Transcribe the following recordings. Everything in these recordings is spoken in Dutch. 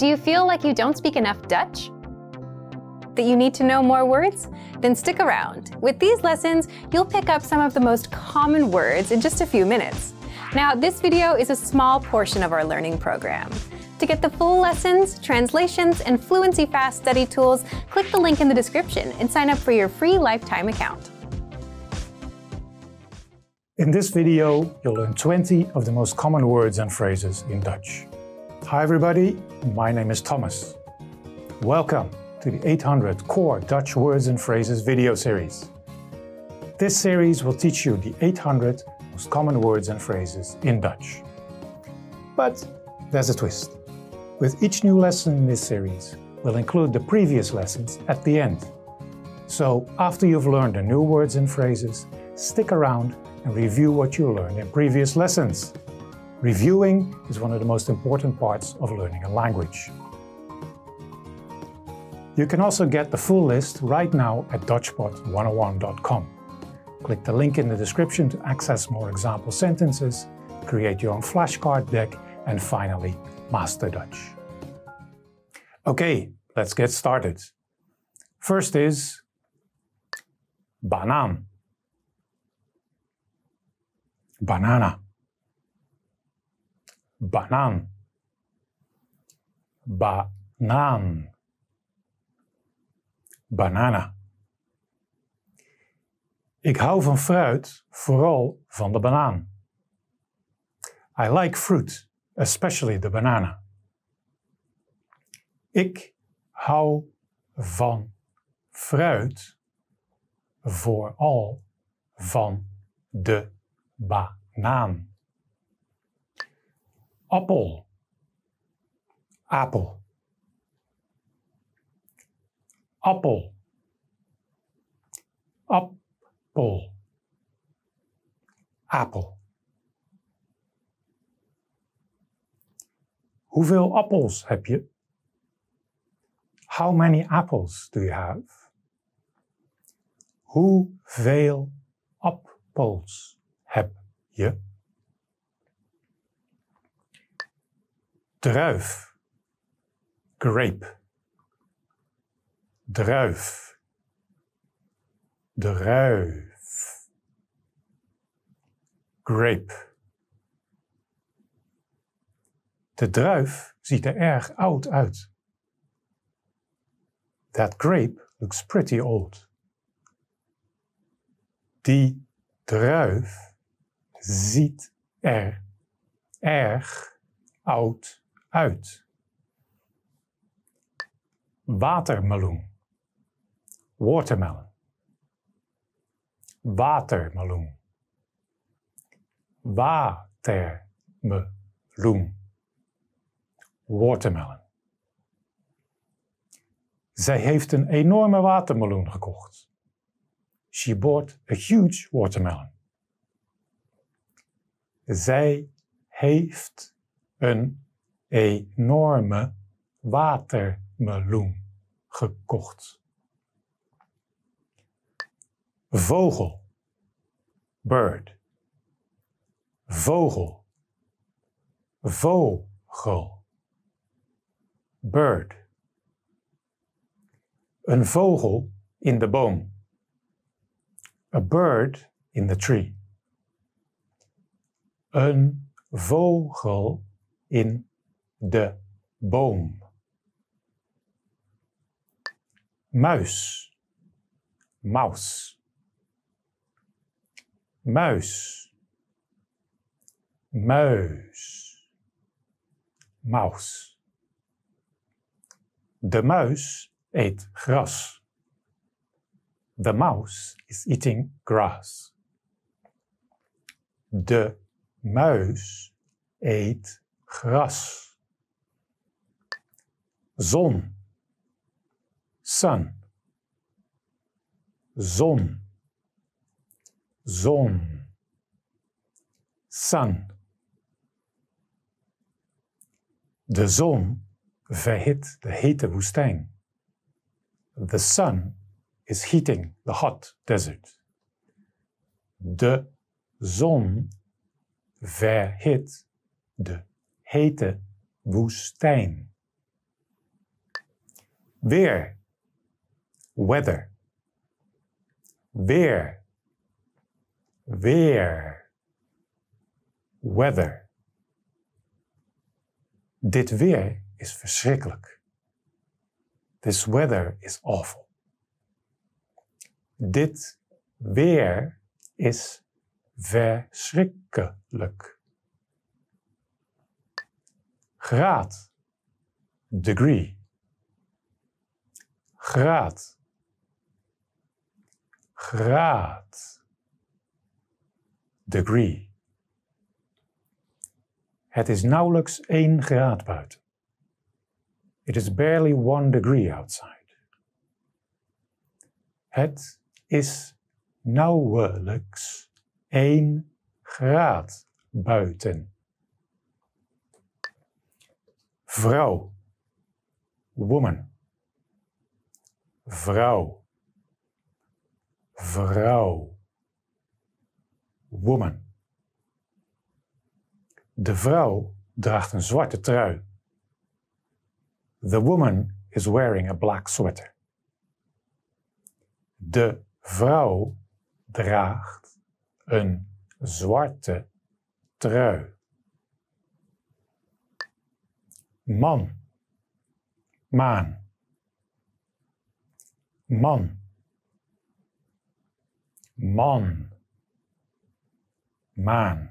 Do you feel like you don't speak enough Dutch? That you need to know more words? Then stick around. With these lessons, you'll pick up some of the most common words in just a few minutes. Now, this video is a small portion of our learning program. To get the full lessons, translations, and Fluency Fast study tools, click the link in the description and sign up for your free lifetime account. In this video, you'll learn 20 of the most common words and phrases in Dutch. Hi everybody, my name is Thomas. Welcome to the 800 Core Dutch Words and Phrases video series. This series will teach you the 800 most common words and phrases in Dutch. But there's a twist. With each new lesson in this series, we'll include the previous lessons at the end. So after you've learned the new words and phrases, stick around and review what you learned in previous lessons. Reviewing is one of the most important parts of learning a language. You can also get the full list right now at DutchPod101.com. Click the link in the description to access more example sentences, create your own flashcard deck, and finally, master Dutch. Okay, let's get started. First is banaan. banana, banaan, banaan, banana. Ik hou van fruit, vooral van de banaan. I like fruit, especially the banana. Ik hou van fruit, vooral van de banaan. Appel. Apel. Appel. Appel. Apel. Hoeveel appels heb je? How many apples do you have? Hoeveel appels heb je. Druif. Grape. Druif. Druif. Grape. De druif ziet er erg oud uit. That grape looks pretty old. Die druif ziet er erg oud uit. Watermeloen. Watermelon. Watermeloen. Watermeloen. Watermelon. Zij heeft een enorme watermeloen gekocht. She bought a huge watermelon. Zij heeft een enorme watermeloen gekocht. Vogel. Bird. Vogel. Vogel. Bird. Een vogel in de boom. A bird in the tree. Een vogel in de boom. Muis. Mouse. Muis. Muis. Mouse. De muis eet gras. The mouse is eating grass. De muis eet gras. Zon. Sun. Zon. Zon. Sun. De zon verhit de hete woestijn. The sun is heating the hot desert. De zon verhit de hete woestijn. Weer. Weather. Weer. Weer. Weather. Dit weer is verschrikkelijk. This weather is awful. Dit weer is verschrikkelijk. Graad. Degree. Graad. Graad. Degree. Het is nauwelijks 1 graad buiten. It is barely one degree outside. Het is nauwelijks 1 graad buiten. Vrouw. Woman. Vrouw. Vrouw. Woman. De vrouw draagt een zwarte trui. The woman is wearing a black sweater. De vrouw draagt een zwarte trui. Man. Maan. Man. Man. Maan.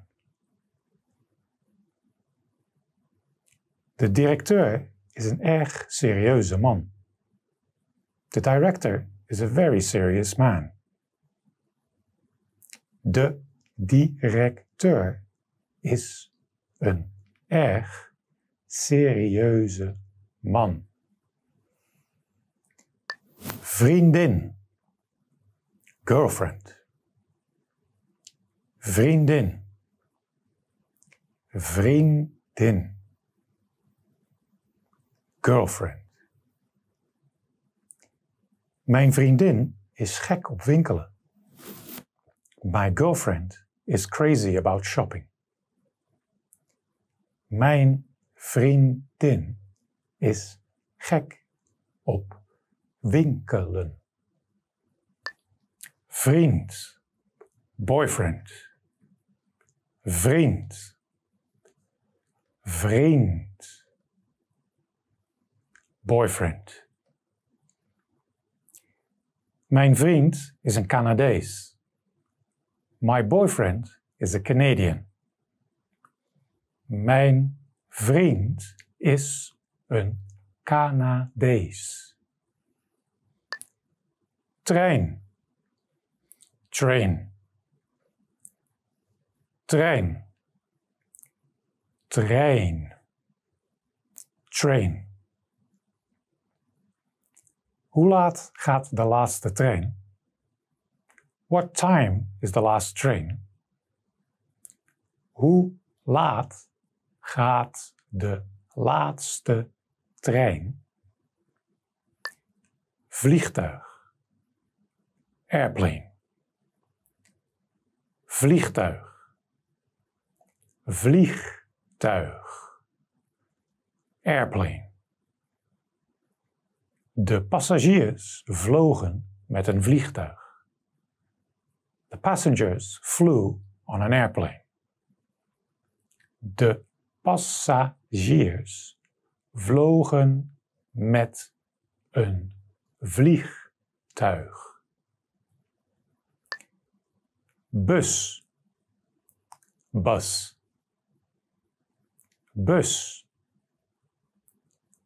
De directeur is een erg serieuze man. The director is a very serious man. De directeur is een erg serieuze man. Vriendin. Girlfriend. Vriendin. Vriendin. Girlfriend. Mijn vriendin is gek op winkelen. My girlfriend is crazy about shopping. Mijn vriendin is gek op winkelen. Vriend, boyfriend, vriend, vriend, boyfriend. Mijn vriend is een Canadees. My boyfriend is a Canadian. Mijn vriend is een Canadees. Trein. Train. Trein. Trein. Train. Hoe laat gaat de laatste trein? What time is the last train? Hoe laat gaat de laatste trein? Vliegtuig. Airplane. Vliegtuig. Vliegtuig. Airplane. De passagiers vlogen met een vliegtuig. The passengers flew on an airplane. De passagiers vlogen met een vliegtuig. Bus. Bus. Bus.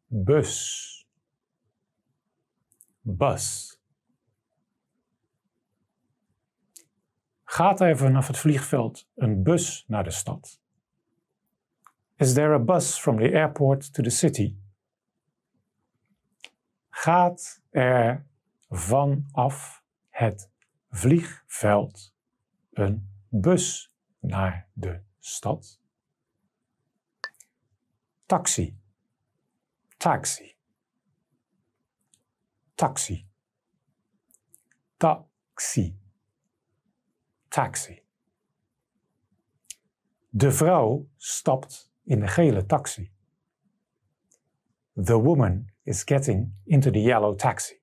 Bus. Bus. Gaat er vanaf het vliegveld een bus naar de stad? Is there a bus from the airport to the city? Gaat er vanaf het vliegveld een bus naar de stad? Taxi. Taxi taxi. Taxi. Taxi. De vrouw stapt in de gele taxi. The woman is getting into the yellow taxi.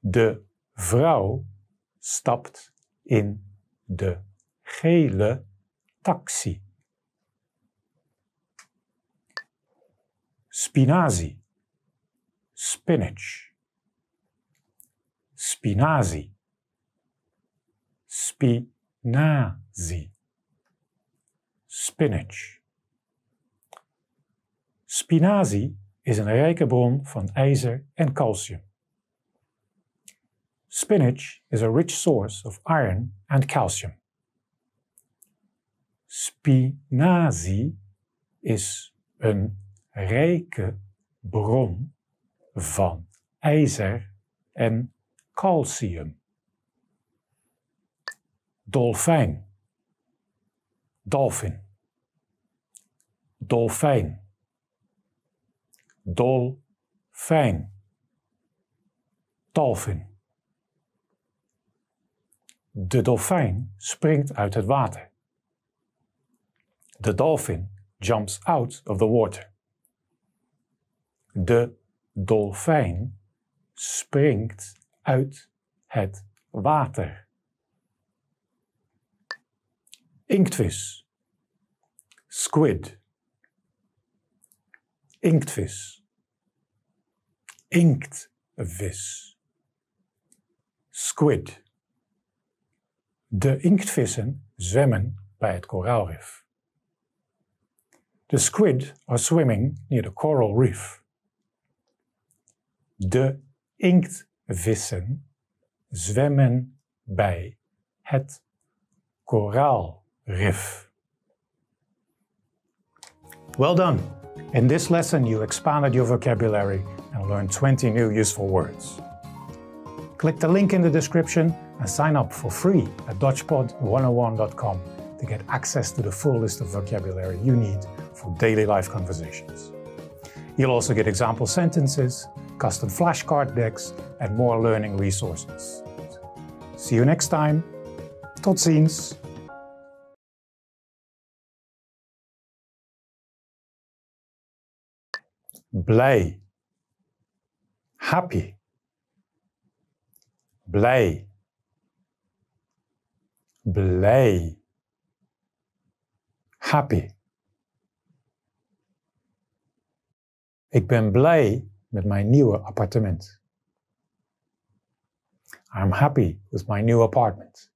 De vrouw stapt in de gele taxi. Spinazie. Spinach. Spinazie. Spinazie. Spinach. Spinazie is een rijke bron van ijzer en calcium. Spinach is a rich source of iron and calcium. Spinazie is een rijke bron van ijzer en calcium. Dolfijn. Dolphin. Dolfijn. Dolfijn. Dolphin. De dolfijn springt uit het water. The dolphin jumps out of the water. De dolfijn springt uit het water. Inktvis. Squid. Inktvis. Inktvis. Squid. De inktvissen zwemmen bij het koraalrif. The squid are swimming near the coral reef. De inktvissen zwemmen bij het koraalrif. Well done! In this lesson, you expanded your vocabulary and learned 20 new useful words. Click the link in the description and sign up for free at DutchPod101.com to get access to the full list of vocabulary you need for daily life conversations. You'll also get example sentences, custom flashcard decks, and more learning resources. See you next time. Tot ziens. Blij. Happy. Blij. Blij. Happy. Ik ben blij met mijn nieuwe appartement. I'm happy with my new apartment.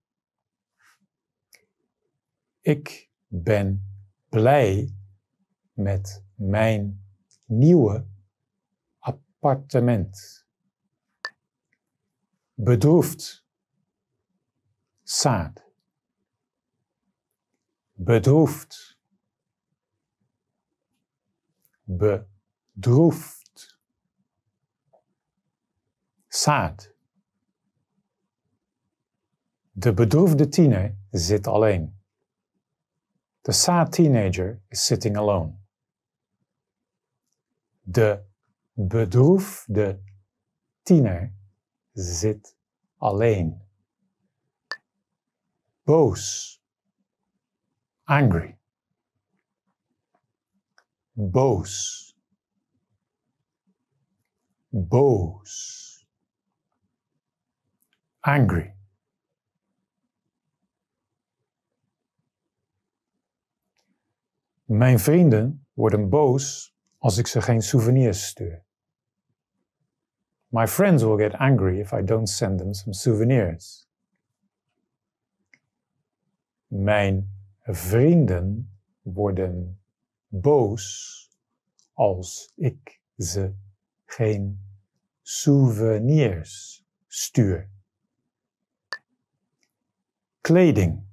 Ik ben blij met mijn nieuwe appartement. Bedroefd. Sad. Bedroefd. Bedroefd. Sad. De bedroefde tiener zit alleen. The sad teenager is sitting alone. De bedroefde tiener zit alleen. Boos. Angry. Boos. Boos. Angry. Mijn vrienden worden boos als ik ze geen souvenirs stuur. My friends will get angry if I don't send them some souvenirs. Mijn vrienden worden boos als ik ze geen souvenirs stuur. Kleding.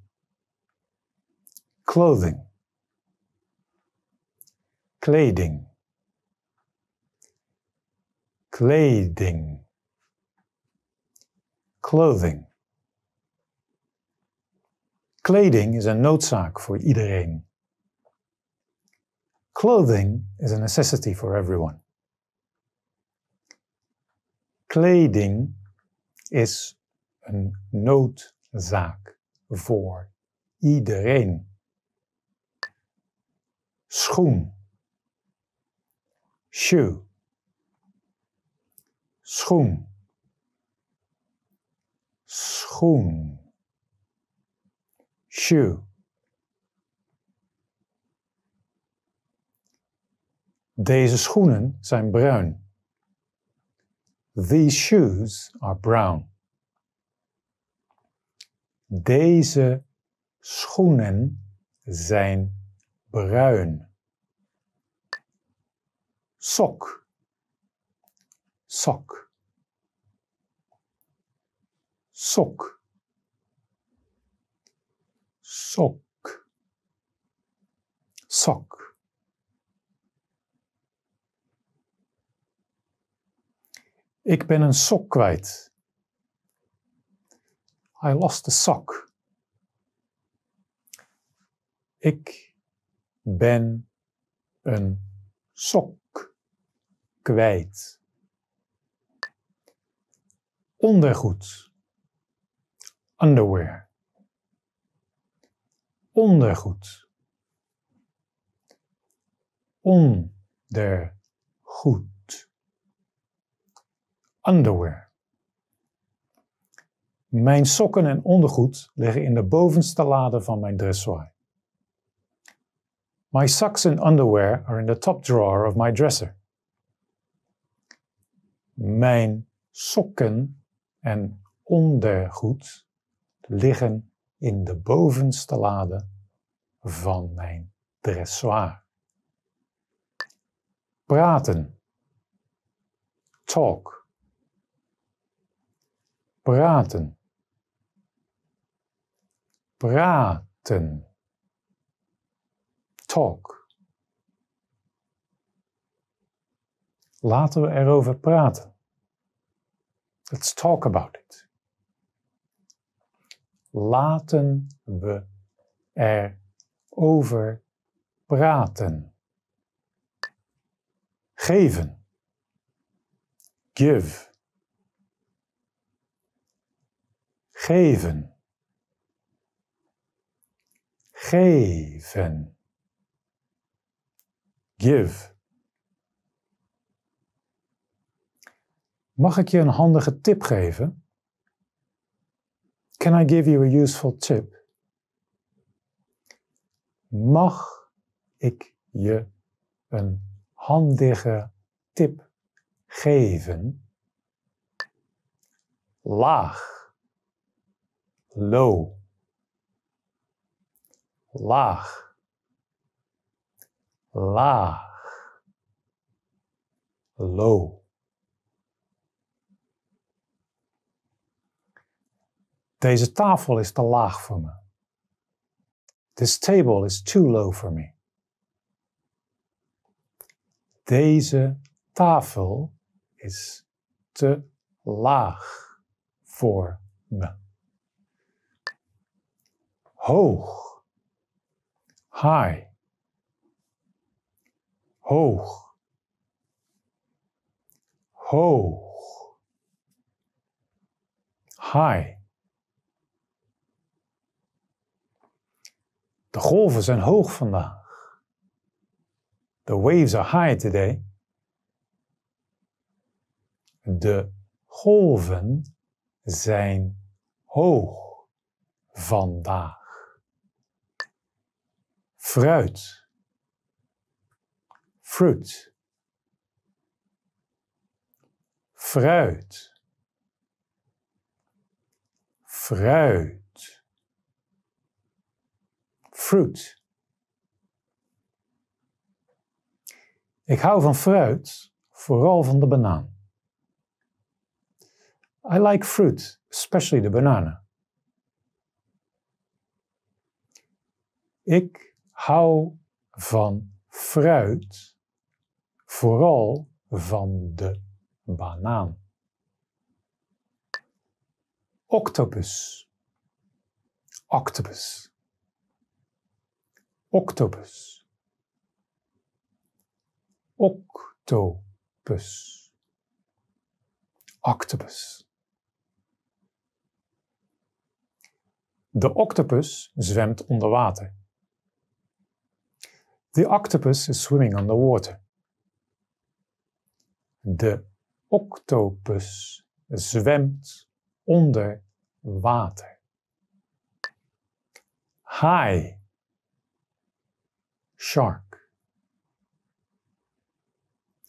Clothing. Kleding. Kleding. Clothing. Kleding is een noodzaak voor iedereen. Clothing is a necessity for everyone. Kleding is een noodzaak voor iedereen. Schoen. Shoe. schoen, schoen, shoe. Deze schoenen zijn bruin. These shoes are brown. Deze schoenen zijn bruin. Sok, sok, sok, sok, sok. Ik ben een sok kwijt. I lost a sock. Ik ben een sok kwijt. Ondergoed. Underwear. Ondergoed. Ondergoed. Underwear. Mijn sokken en ondergoed liggen in de bovenste lade van mijn dressoir. My socks and underwear are in the top drawer of my dresser. Mijn sokken en ondergoed liggen in de bovenste lade van mijn dressoir. Praten. Talk. Praten. Praten. Talk. Laten we erover praten. Let's talk about it. Laten we erover praten. Geven. Give. Geven. Geven. Give. Mag ik je een handige tip geven? Can I give you a useful tip? Mag ik je een handige tip geven? Laag. Low. Laag. Laag. Low. Deze tafel is te laag voor me. This table is too low for me. Deze tafel is te laag voor me. Hoog. High. Hoog. Hoog. High. De golven zijn hoog vandaag. The waves are high today. De golven zijn hoog vandaag. Fruit. Fruit. Fruit. Fruit. Fruit. Ik hou van fruit, vooral van de banaan. I like fruit, especially the banana. Ik hou van fruit, vooral van de banaan. Octopus. Octopus. Octopus. Octopus. Octopus. De octopus zwemt onder water. The octopus is swimming underwater. De octopus zwemt onder water. Haai, shark.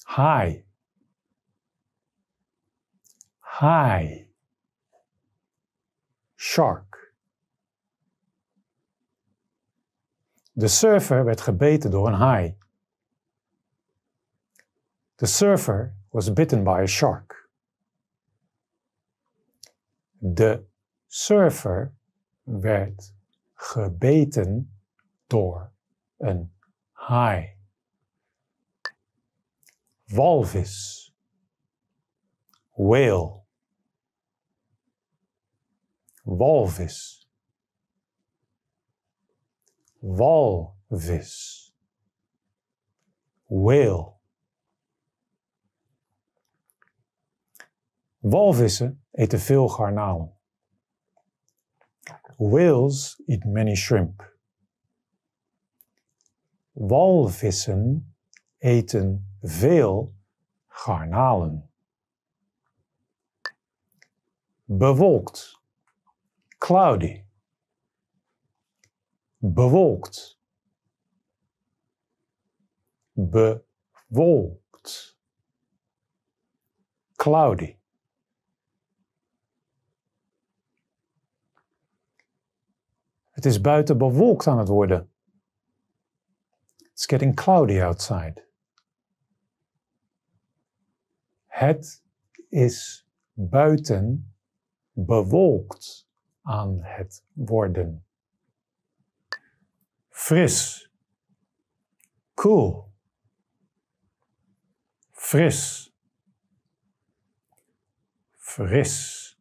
Haai, haai, shark. De surfer werd gebeten door een haai. The surfer was bitten by a shark. De surfer werd gebeten door een haai. Walvis. Whale. Walvis. Walvis. Whale. Walvissen eten veel garnalen. Whales eat many shrimp. Walvissen eten veel garnalen. Bewolkt. Cloudy. Bewolkt. Bewolkt. Cloudy. Het is buiten bewolkt aan het worden. It's getting cloudy outside. Het is buiten bewolkt aan het worden. Fris. Cool. Fris. Fris.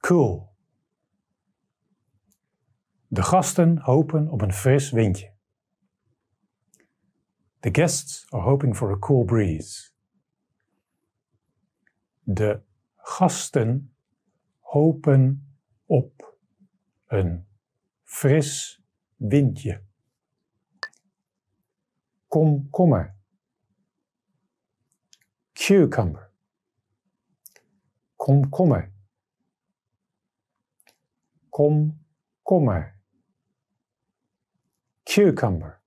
Cool. De gasten hopen op een fris windje. The guests are hoping for a cool breeze. De gasten hopen op een fris windje. Komkommer. Cucumber. Komkommer. Komkommer. Cucumber.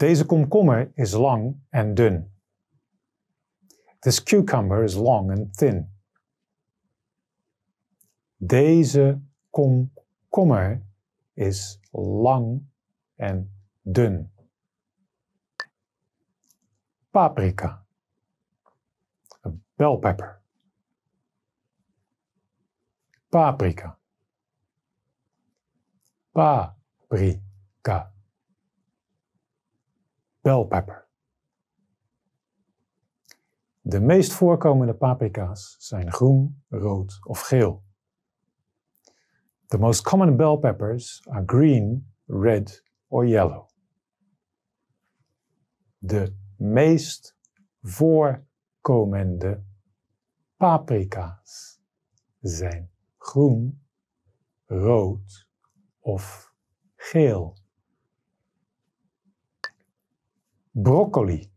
Deze komkommer is lang en dun. This cucumber is long and thin. Deze komkommer is lang en dun. Paprika. A bell pepper. Paprika. Paprika. Bell pepper. De meest voorkomende paprika's zijn groen, rood of geel. The most common bell peppers are green, red or yellow. De meest voorkomende paprika's zijn groen, rood of geel. Broccoli.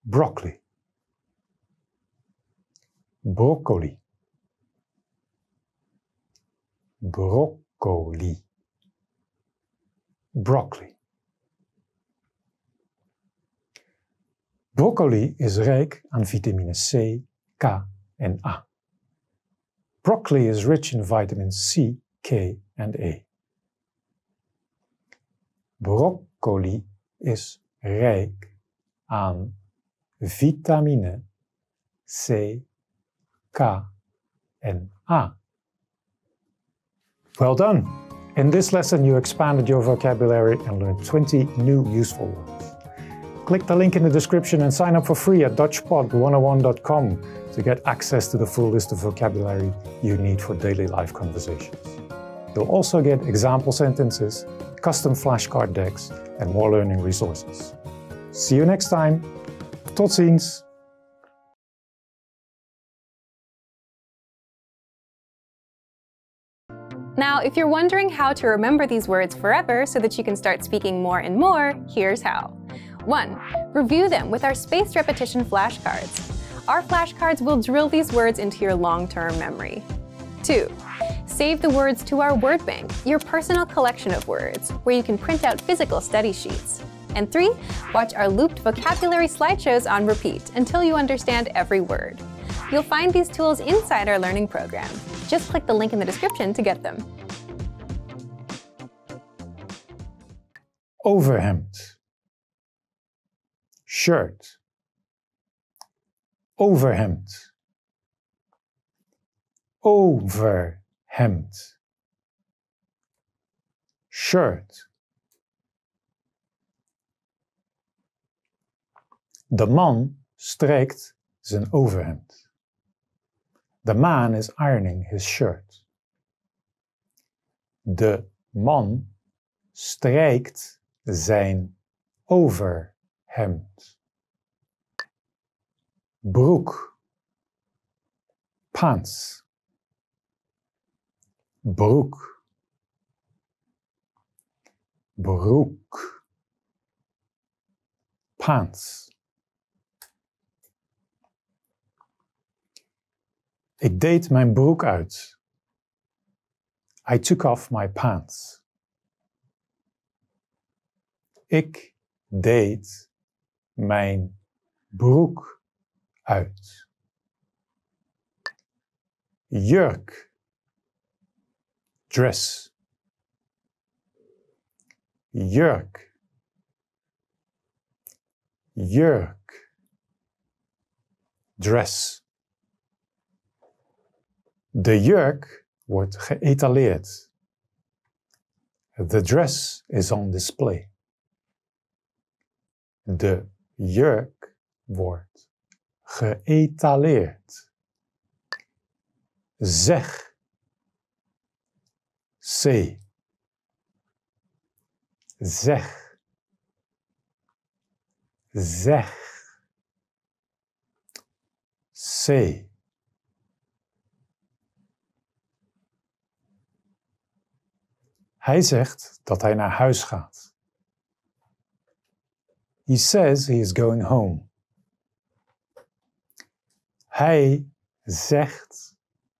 Broccoli. Broccoli. Broccoli. Broccoli. Broccoli is rijk aan vitamine C, K en A. Broccoli is rich in vitamins C, K and A. Broccoli is rijk aan vitamine C, K en A. Well done! In this lesson you expanded your vocabulary and learned 20 new useful words. Click the link in the description and sign up for free at DutchPod101.com to get access to the full list of vocabulary you need for daily life conversations. You'll also get example sentences, custom flashcard decks, and more learning resources. See you next time. Tot ziens! Now, if you're wondering how to remember these words forever so that you can start speaking more and more, here's how. 1. Review them with our spaced repetition flashcards. Our flashcards will drill these words into your long-term memory. 2. Save the words to our word bank, your personal collection of words, where you can print out physical study sheets. And 3. Watch our looped vocabulary slideshows on repeat until you understand every word. You'll find these tools inside our learning program. Just click the link in the description to get them. Overhemd. Shirt. Overhemd. Overhemd. Shirt. De man strijkt zijn overhemd. The man is ironing his shirt. De man strijkt zijn overhemd. Broek. Pants. Broek. Broek. Pants. Ik deed mijn broek uit. I took off my pants. Ik deed mijn broek uit. Jurk. Dress. Jurk. Jurk. Dress. De jurk wordt geëtaleerd. The dress is on display. De jurk wordt geëtaleerd. Zeg. C. Zeg. Zeg. C. Hij zegt dat hij naar huis gaat. He says he is going home. Hij zegt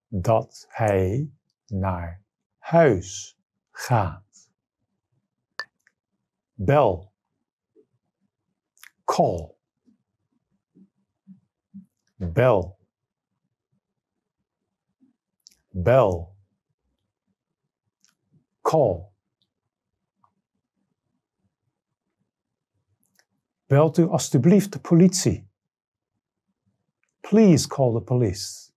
dat hij naar huis gaat. Bel. Call. Bel. Bel. call. Belt u alstublieft de politie. Please call the police.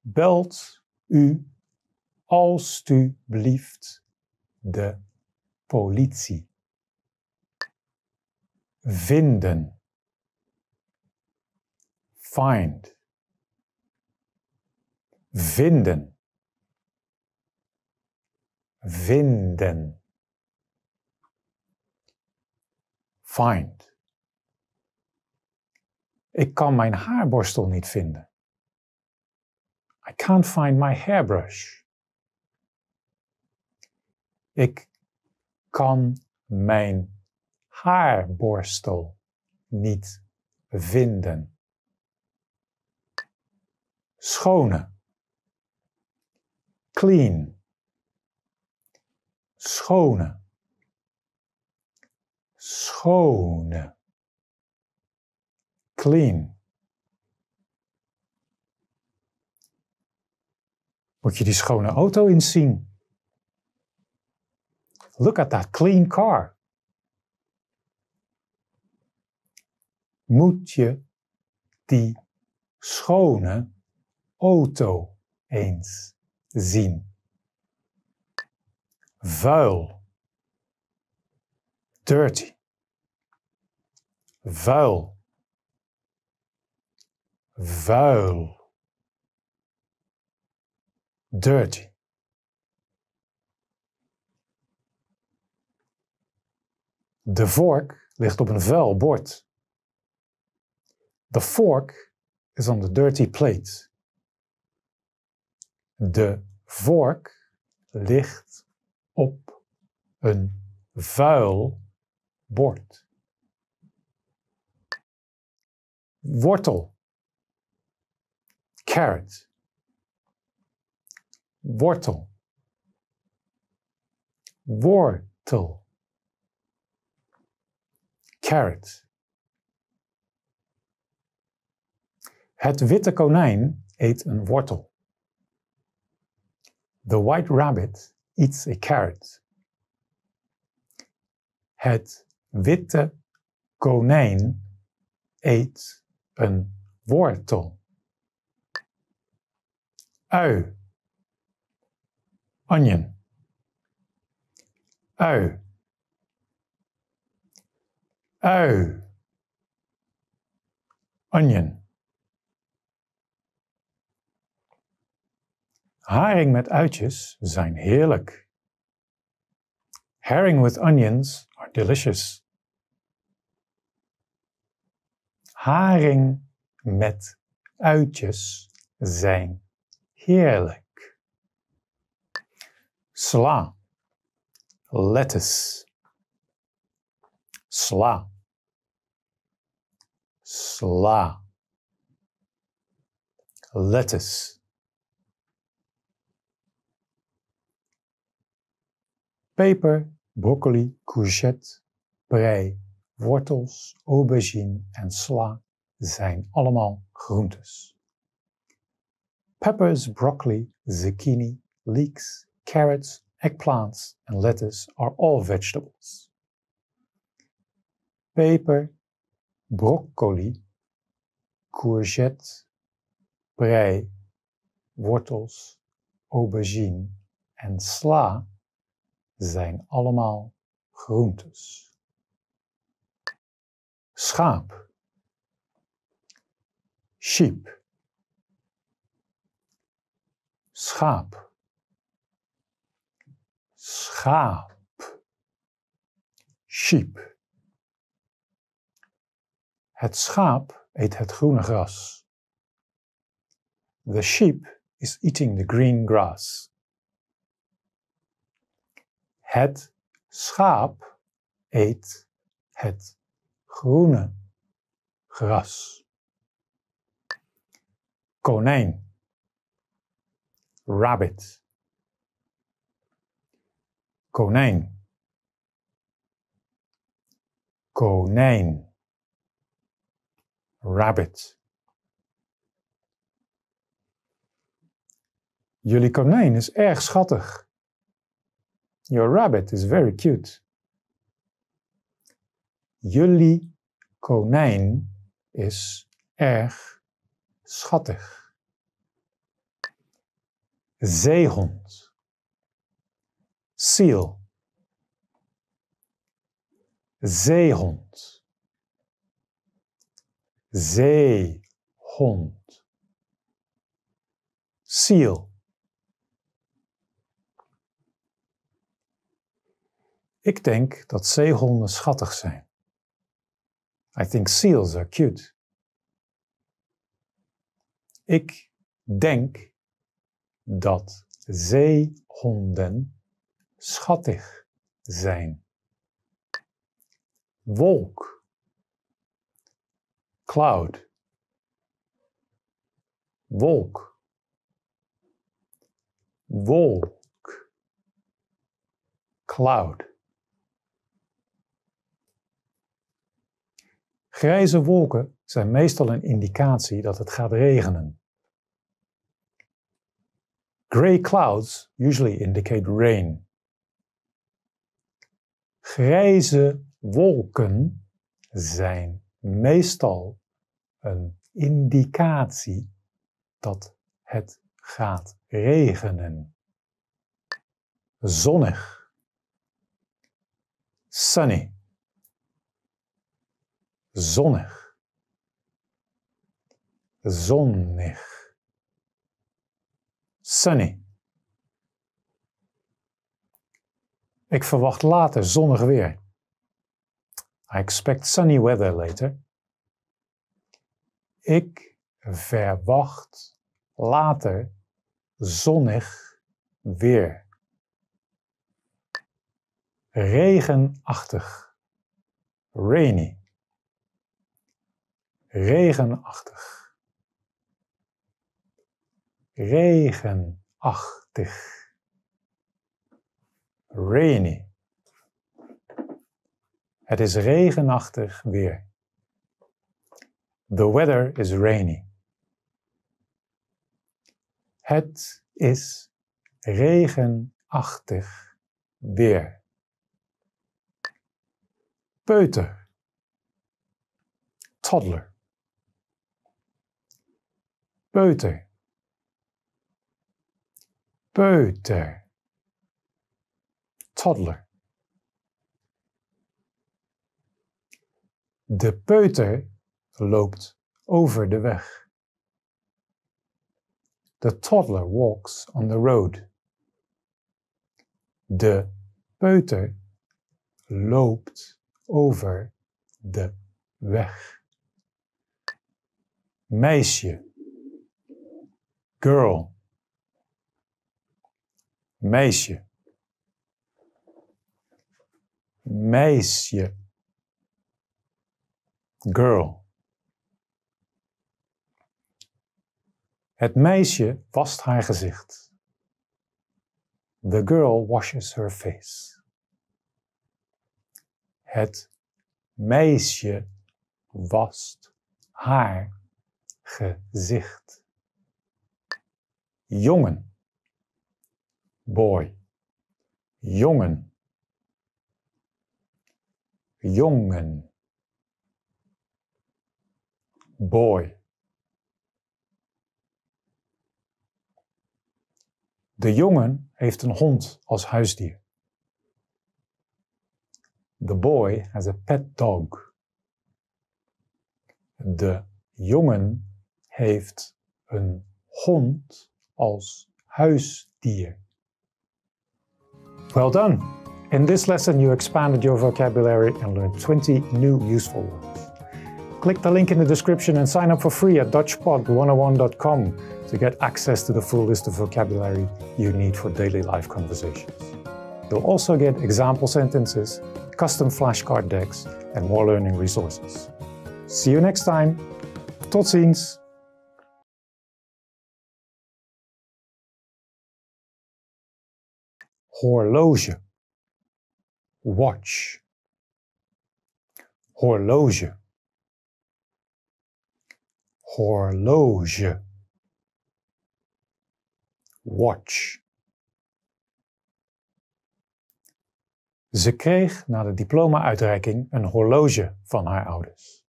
Belt u alstublieft de politie. Vinden. Find. Vinden vinden. Find. Ik kan mijn haarborstel niet vinden. I can't find my hairbrush. Ik kan mijn haarborstel niet vinden. Schone. Clean schone, schone, clean. Moet je die schone auto inzien? Look at that clean car. Moet je die schone auto eens zien? vuil, dirty, vuil, vuil, dirty. De vork ligt op een vuil bord. The fork is on the dirty plate. De vork ligt op een vuil bord. Wortel. Carrot. Wortel. Wortel. Carrot. Het witte konijn eet een wortel. The white rabbit eats a carrot. Het witte konijn eet een wortel. Ui. Onion. Ui. Ui. Onion. Haring met uitjes zijn heerlijk. Herring with onions are delicious. Haring met uitjes zijn heerlijk. Sla. Lettuce. Sla. Sla. Lettuce. peper, broccoli, courgette, prei, wortels, aubergine en sla zijn allemaal groentes. Peppers, broccoli, zucchini, leeks, carrots, eggplants and lettuce are all vegetables. Peper, broccoli, courgette, prei, wortels, aubergine en sla zijn allemaal groentes. Schaap. Sheep. Schaap. Schaap. Sheep. Het schaap eet het groene gras. The sheep is eating the green grass. Het schaap eet het groene gras. Konijn. Rabbit. Konijn. Konijn. Rabbit. Jullie konijn is erg schattig. Your rabbit is very cute. Jullie konijn is erg schattig. Zeehond. Seal. Zeehond. Zeehond. Seal. Ik denk dat zeehonden schattig zijn. I think seals are cute. Ik denk dat zeehonden schattig zijn. Wolk. Cloud. Wolk. Wolk. Cloud. Grijze wolken zijn meestal een indicatie dat het gaat regenen. Gray clouds usually indicate rain. Grijze wolken zijn meestal een indicatie dat het gaat regenen. Zonnig. Sunny zonnig. Zonnig. Sunny. Ik verwacht later zonnig weer. I expect sunny weather later. Ik verwacht later zonnig weer. Regenachtig. Rainy. Regenachtig. Regenachtig. Rainy. Het is regenachtig weer. The weather is rainy. Het is regenachtig weer. Peuter. Toddler. Peuter. Peuter. Toddler. De peuter loopt over de weg. The toddler walks on the road. De peuter loopt over de weg. Meisje. Girl. Meisje. Meisje. Girl. Het meisje wast haar gezicht. The girl washes her face. Het meisje wast haar gezicht. Jongen. Boy. Jongen. Jongen. Boy. De jongen heeft een hond als huisdier. The boy has a pet dog. De jongen heeft een hond als huisdier. Well done! In this lesson, you expanded your vocabulary and learned 20 new useful words. Click the link in the description and sign up for free at DutchPod101.com to get access to the full list of vocabulary you need for daily life conversations. You'll also get example sentences, custom flashcard decks, and more learning resources. See you next time. Tot ziens! Horloge watch horloge horloge watch Ze kreeg na de diploma-uitreiking een horloge van haar ouders.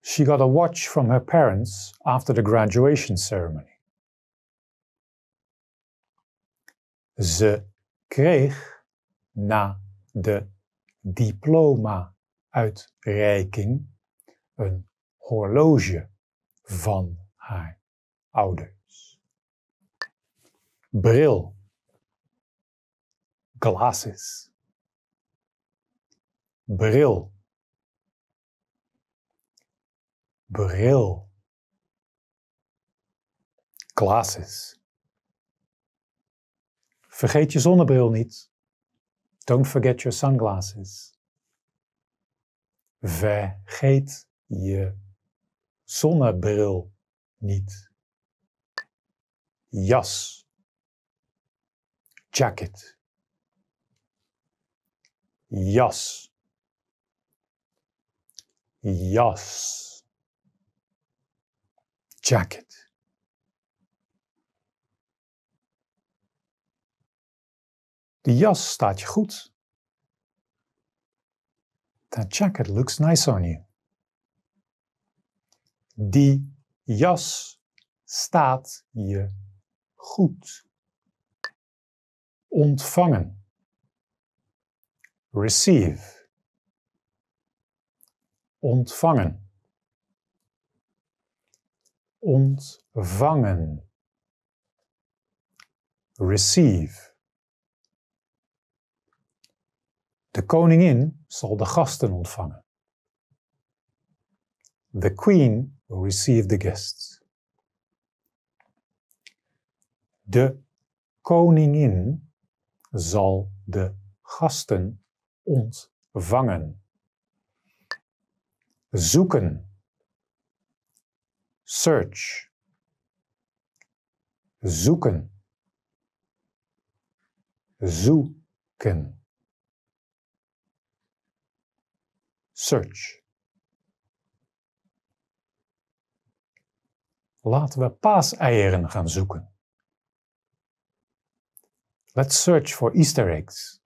She got a watch from her parents after the graduation ceremony. Ze kreeg na de diploma-uitreiking een horloge van haar ouders. Bril. Glasses. Bril. Bril. Glasses. Vergeet je zonnebril niet. Don't forget your sunglasses. Vergeet je zonnebril niet. Jas. Jacket. Jas. Jas. Jacket. De jas staat je goed. That jacket looks nice on you. Die jas staat je goed. Ontvangen. Receive. Ontvangen. Ontvangen. Receive. De koningin zal de gasten ontvangen. The queen will receive the guests. De koningin zal de gasten ontvangen. Zoeken. Search. Zoeken. Zoeken. Search. Laten we paaseieren gaan zoeken. Let's search for Easter eggs.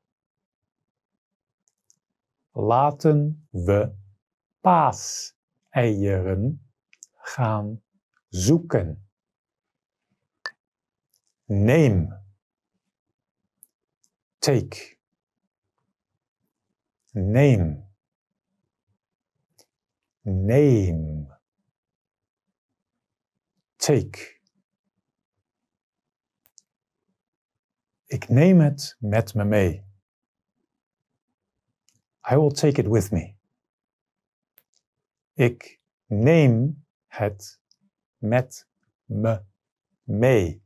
Laten we paaseieren gaan zoeken. Neem. Take. Neem. Neem. Take. Ik neem het met me mee. I will take it with me. Ik neem het met me mee.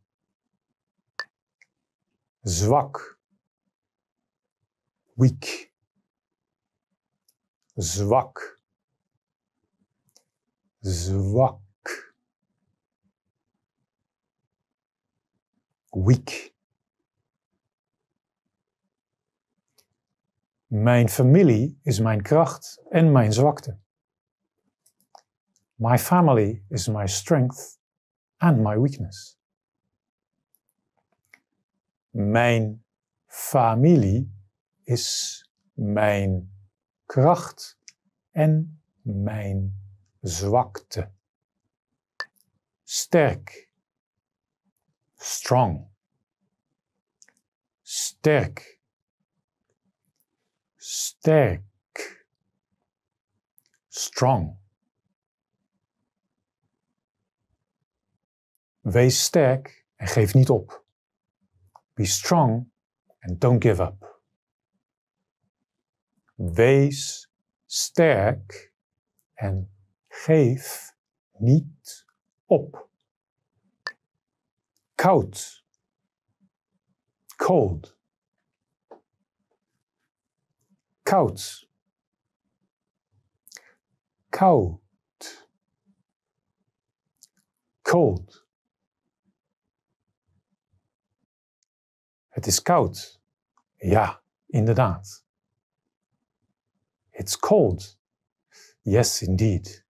Zwak. Weak. Zwak. Zwak. Weak. Mijn familie is mijn kracht en mijn zwakte. My family is my strength and my weakness. Mijn familie is mijn kracht en mijn zwakte. Sterk. Strong. Sterk sterk, strong. Wees sterk en geef niet op. Be strong and don't give up. Wees sterk en geef niet op. Koud. Cold. koud. Koud. Cold. Het is koud. Ja, inderdaad. It's cold. Yes, indeed.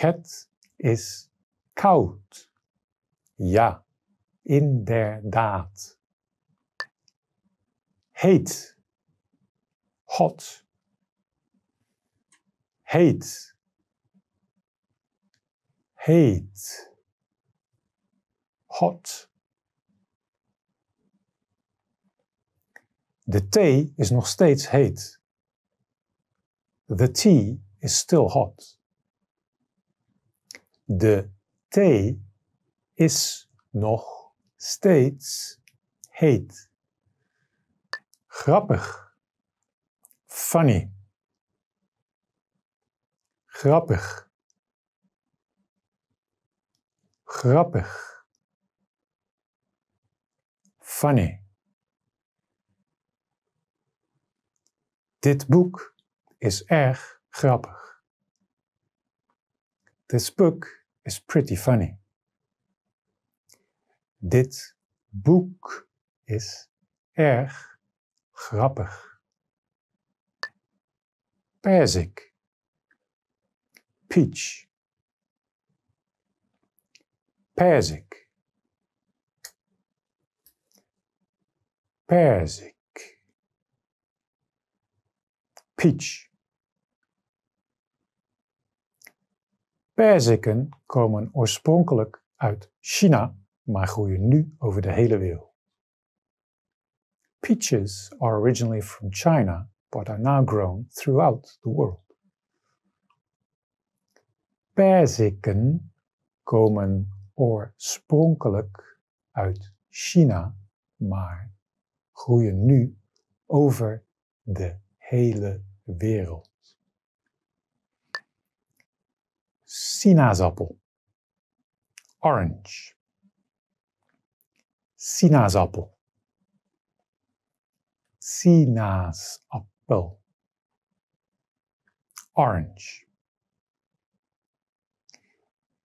Het is koud. Ja, inderdaad. Heet hot, heet, heet, hot. De thee is nog steeds heet. The tea is still hot. De thee is nog steeds heet. Grappig. Funny. Grappig. Grappig. Funny. Dit boek is erg grappig. This book is pretty funny. Dit boek is erg grappig. Perzik. Peach. Perzik. Perzik. Peach. Perziken komen oorspronkelijk uit China, maar groeien nu over de hele wereld. Peaches are originally from China but are now grown throughout the world. Perziken komen oorspronkelijk uit China, maar groeien nu over de hele wereld. Sinaasappel. Orange. sinaasappel. Sinaasappel. Orange.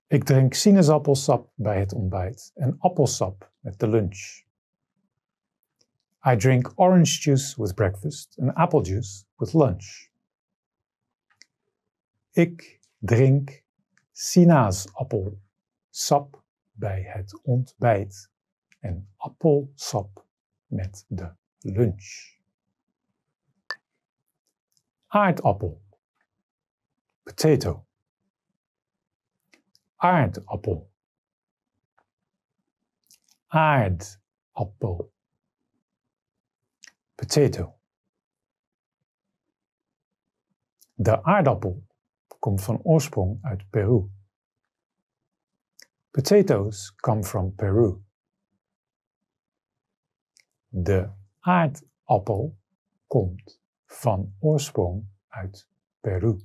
Ik drink sinaasappelsap bij het ontbijt en appelsap met de lunch. I drink orange juice with breakfast and apple juice with lunch. Ik drink sinaasappelsap bij het ontbijt en appelsap met de lunch. Aardappel. Potato. Aardappel. Aardappel. Potato. De aardappel komt van oorsprong uit Peru. Potatoes come from Peru. De aardappel komt van oorsprong uit Peru.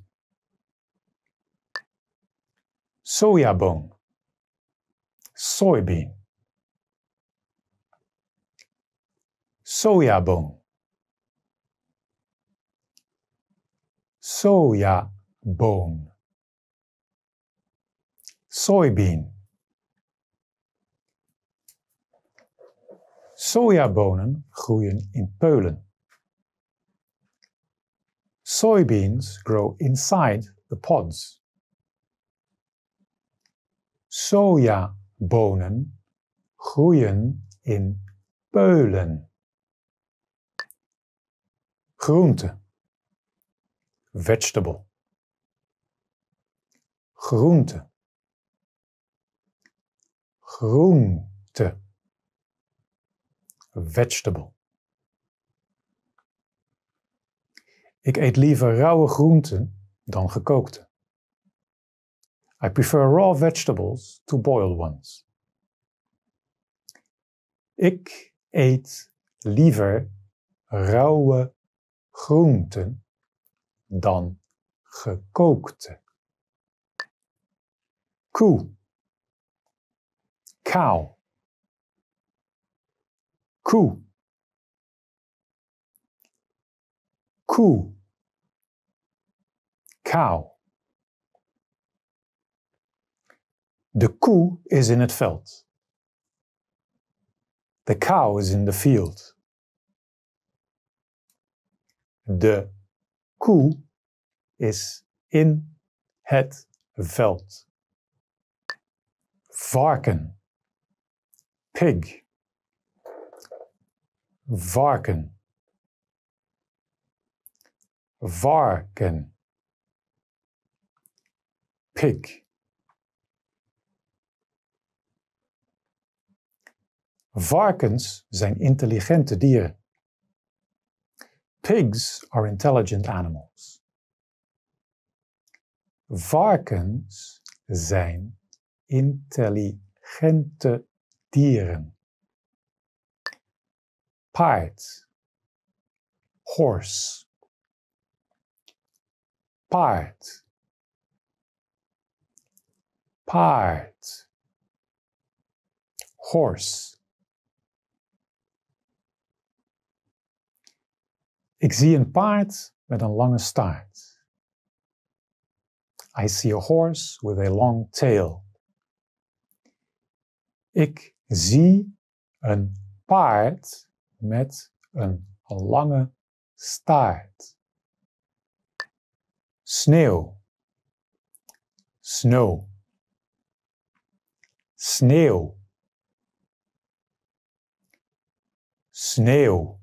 Sojaboon. Soybean. Sojaboon. Sojaboon. Soybean. Sojabonen groeien in peulen. Soybeans grow inside the pods. Sojabonen groeien in peulen. Groente. Vegetable. Groente. Groente vegetable. Ik eet liever rauwe groenten dan gekookte. I prefer raw vegetables to boiled ones. Ik eet liever rauwe groenten dan gekookte. Koe. Cow koe koe cow De koe is in het veld. The cow is in the field. De koe is in het veld. Varken. Pig varken varken pig Varkens zijn intelligente dieren. Pigs are intelligent animals. Varkens zijn intelligente dieren paard, horse, paard, paard, horse. Ik zie een paard met een lange staart. I see a horse with a long tail. Ik zie een paard met een lange staart. Sneeuw. Snow. Sneeuw. Sneeuw.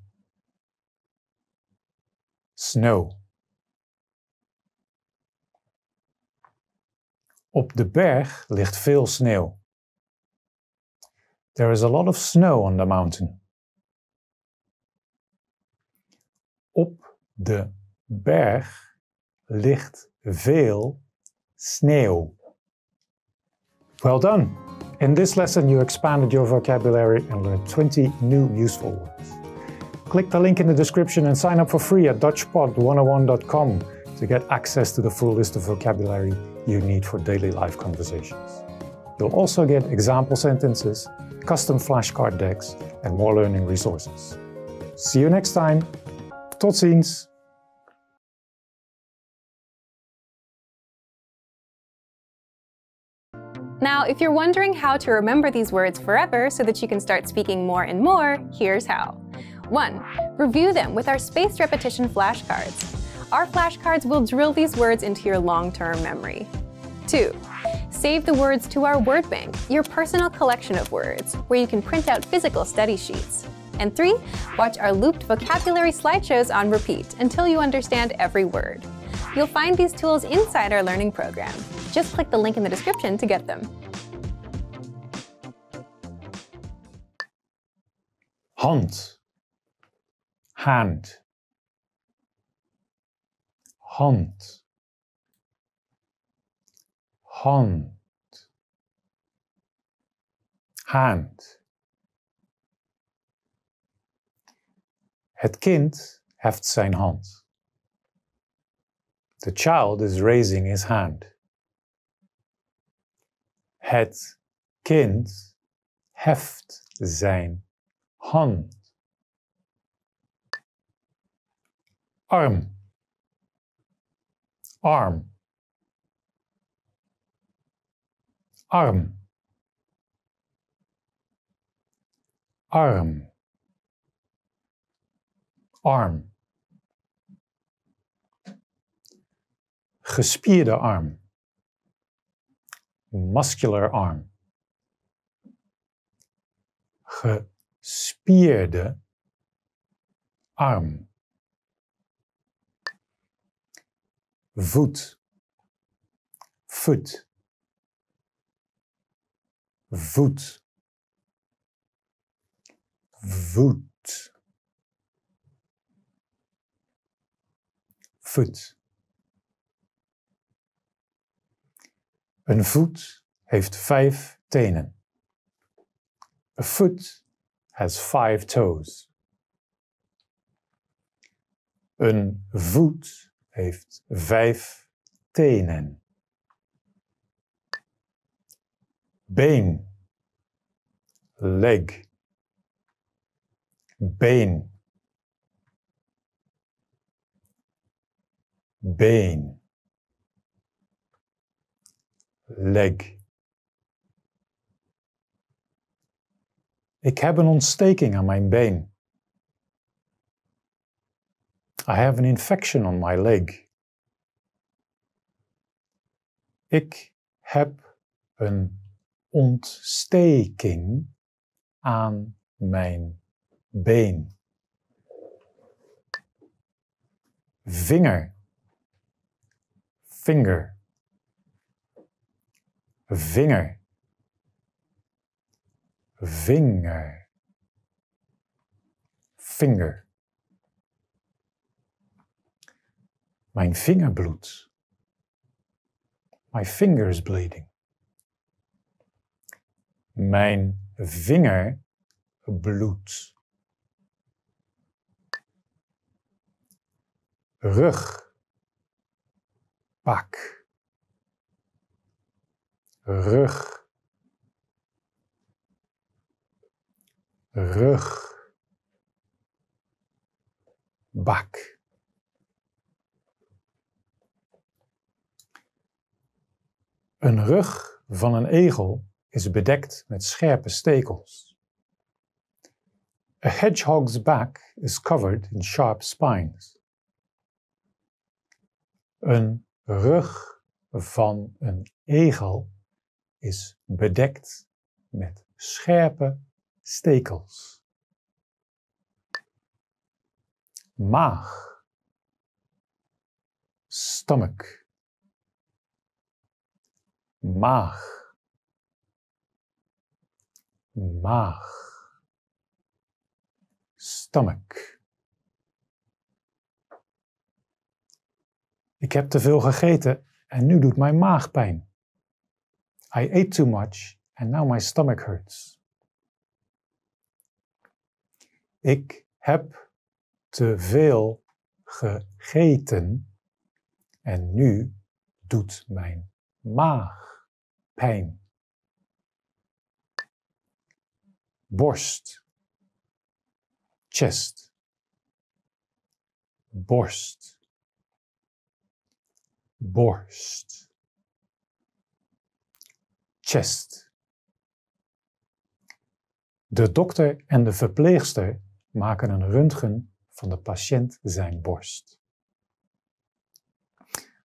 Snow. Op de berg ligt veel sneeuw. There is a lot of snow on the mountain. Op de berg ligt veel sneeuw. Well done! In this lesson you expanded your vocabulary and learned 20 new useful words. Click the link in the description and sign up for free at DutchPod101.com to get access to the full list of vocabulary you need for daily life conversations. You'll also get example sentences, custom flashcard decks, and more learning resources. See you next time. Tot ziens! Now, if you're wondering how to remember these words forever so that you can start speaking more and more, here's how. 1. Review them with our spaced repetition flashcards. Our flashcards will drill these words into your long-term memory. 2. Save the words to our word bank, your personal collection of words, where you can print out physical study sheets. And 3. Watch our looped vocabulary slideshows on repeat until you understand every word. You'll find these tools inside our learning program. Just click the link in the description to get them. Hand. Hand. Hand. Hand. Hand. Het kind heft zijn hand. The child is raising his hand. Het kind heft zijn hand. Arm. Arm. Arm. Arm. Arm. Gespierde arm. Muscular arm. Gespierde arm. Voet. Voet. Voet. Voet. Voet. Een voet heeft vijf tenen. A foot has five toes. Een voet heeft vijf tenen. Been. Leg. Been. Been. leg. Ik heb een ontsteking aan mijn been. I have an infection on my leg. Ik heb een ontsteking aan mijn been. Vinger. Finger vinger, vinger, vinger. Mijn vinger bloedt. My finger is bleeding. Mijn vinger bloedt. Rug, pak rug, rug, bak. Een rug van een egel is bedekt met scherpe stekels. A hedgehog's back is covered in sharp spines. Een rug van een egel is bedekt met scherpe stekels. Maag. Stomach. Maag. Maag. Stomach. Ik heb te veel gegeten en nu doet mijn maag pijn. I ate too much and now my stomach hurts. Ik heb te veel gegeten en nu doet mijn maag pijn. Borst, chest, borst, borst, chest. De dokter en de verpleegster maken een röntgen van de patiënt zijn borst.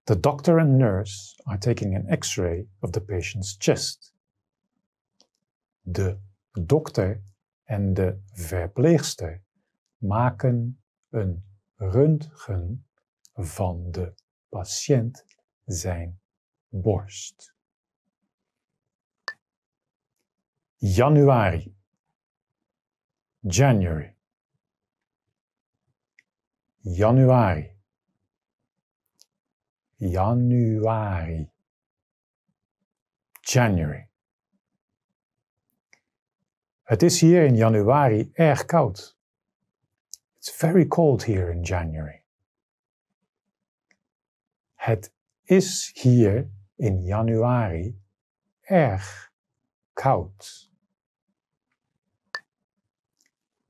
The doctor and nurse are taking an x-ray of the patient's chest. De dokter en de verpleegster maken een röntgen van de patiënt zijn borst. Januari. January. Januari. Januari. January. Het is hier in januari erg koud. It's very cold here in January. Het is hier in januari erg koud.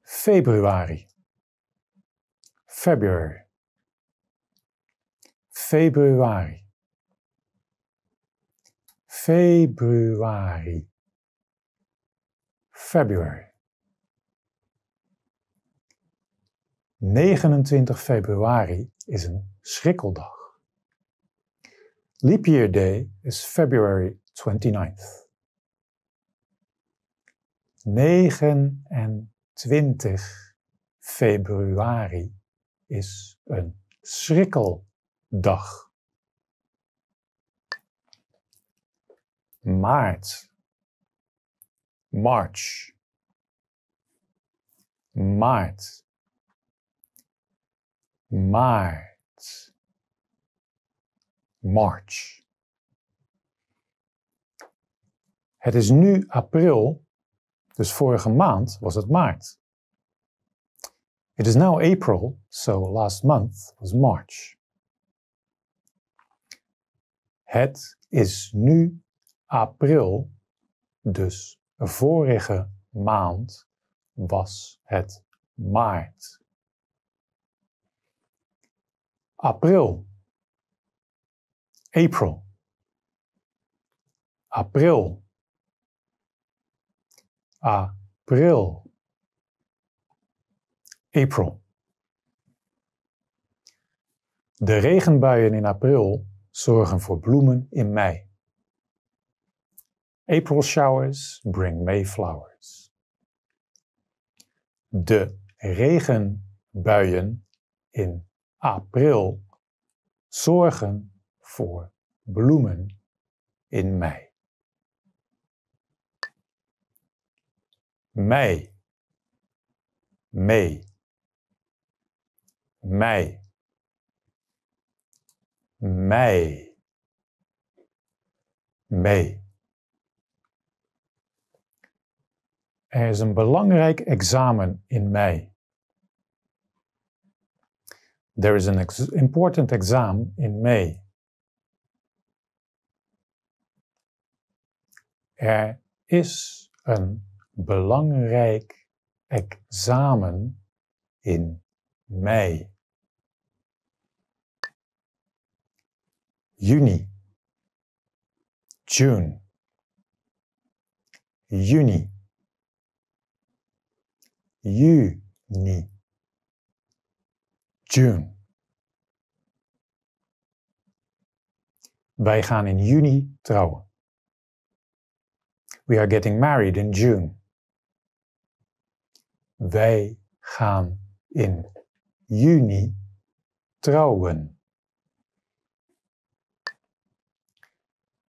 Februari. February. Februari. Februari. February. 29 februari is een schrikkeldag. Leap Year Day is February 29th. 29 februari is een schrikkeldag. Maart. March. Maart. Maart. March. Het is nu april, dus vorige maand was het maart. It is now April, so last month was March. Het is nu april, dus vorige maand was het maart. April. April. April. April. April. De regenbuien in april zorgen voor bloemen in mei. April showers bring May flowers. De regenbuien in april zorgen voor bloemen in mei. Mei. Mei. Mei. Mei. Mei. Er is een belangrijk examen in mei. There is an important exam in May. Er is een belangrijk examen in mei. Juni. June. Juni. Juni. June. Wij gaan in juni trouwen. We are getting married in June. Wij gaan in juni trouwen.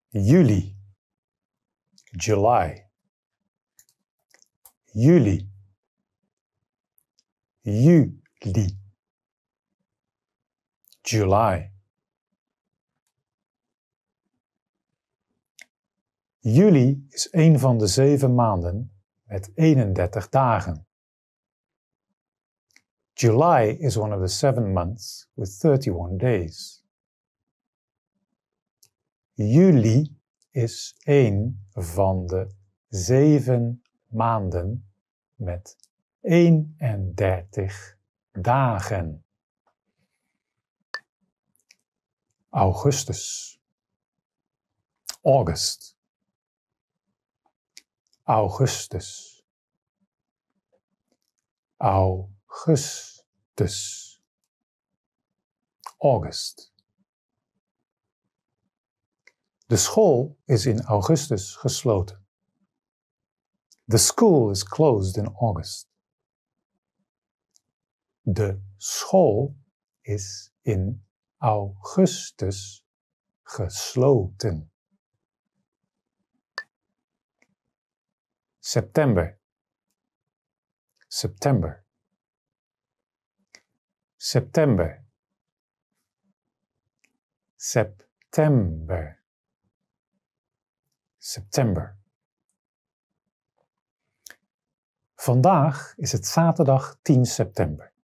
Juli. July. Juli. Juli. July. Juli is een van de zeven maanden met 31 dagen. July is one of the seven months with 31 days. Juli is een van de zeven maanden met 31 dagen. Augustus. August. Augustus. Augustus. August. De school is in augustus gesloten. The school is closed in August. De school is in augustus gesloten. September. September. September. September. September. Vandaag is het zaterdag 10 september.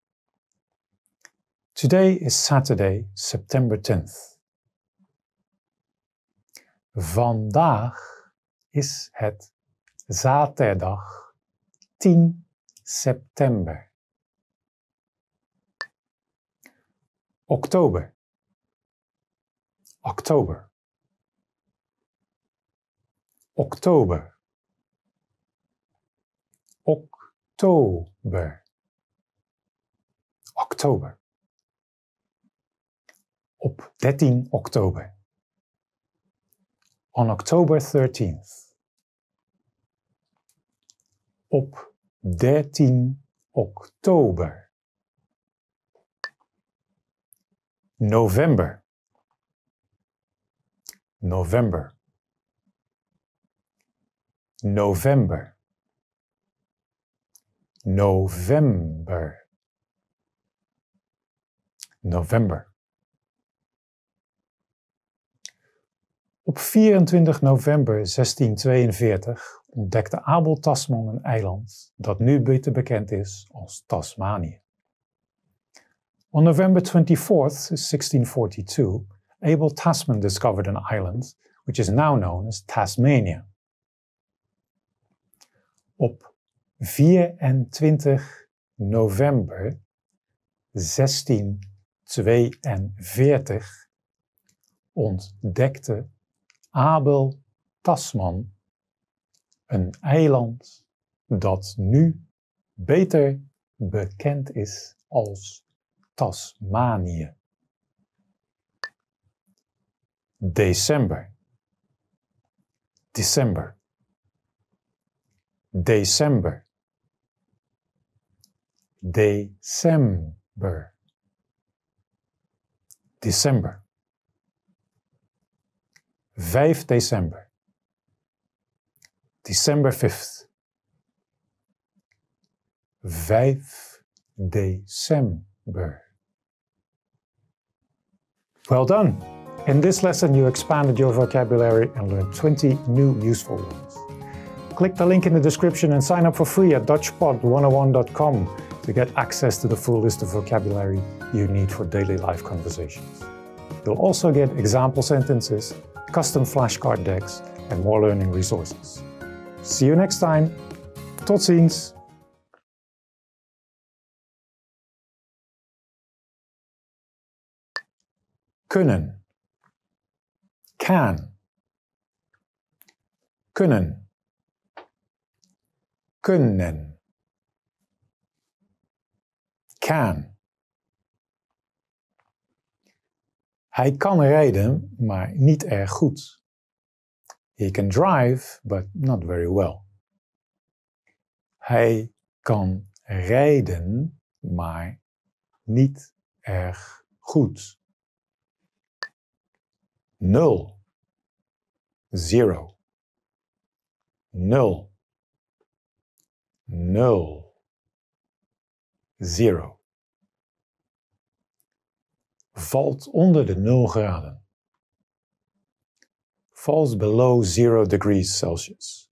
Today is Saturday, September 10th. Vandaag is het zaterdag 10 september. Oktober. Oktober. Oktober. Oktober. Oktober. Op 13 oktober. On October 13th op 13 oktober. November. November. November. November. November. Op 24 november 1642 ontdekte Abel Tasman een eiland dat nu beter bekend is als Tasmanië. On November 24th, 1642, Abel Tasman discovered an island which is now known as Tasmania. Op 24 november 1642 ontdekte Abel Tasman een eiland dat nu beter bekend is als Tasmanië. December. December. December. December. December. 5 december. December 5th. 5 December. Well done! In this lesson you expanded your vocabulary and learned 20 new useful words. Click the link in the description and sign up for free at DutchPod101.com to get access to the full list of vocabulary you need for daily life conversations. You'll also get example sentences, custom flashcard decks, and more learning resources. See you next time. Tot ziens. Kunnen. Can. Kunnen. Kunnen. Can. Hij kan rijden, maar niet erg goed. He can drive, but not very well. Hij kan rijden, maar niet erg goed. Nul. Zero. Nul. Nul. Zero. Valt onder de nul graden falls below zero degrees Celsius.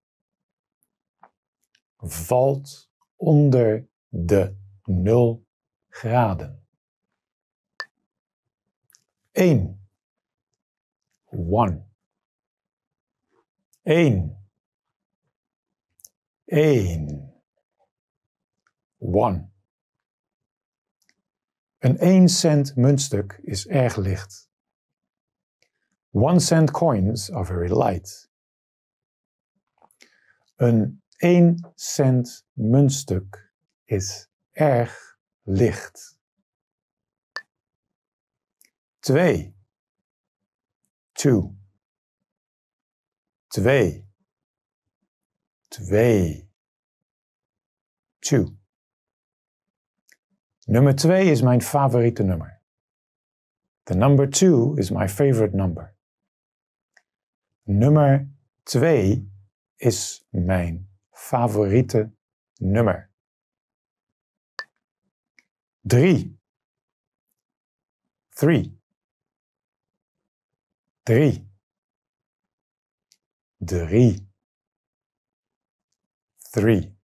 Valt onder de 0 graden. 1. 1. 1. 1. One. Een 1 cent muntstuk is erg licht. One cent coins are very light. Een 1 cent muntstuk is erg licht. 2. 2. 2. 2. 2. Nummer 2 is mijn favoriete nummer. The number 2 is my favorite number. Nummer 2 is mijn favoriete nummer. 3. 3. 3. 3. 3.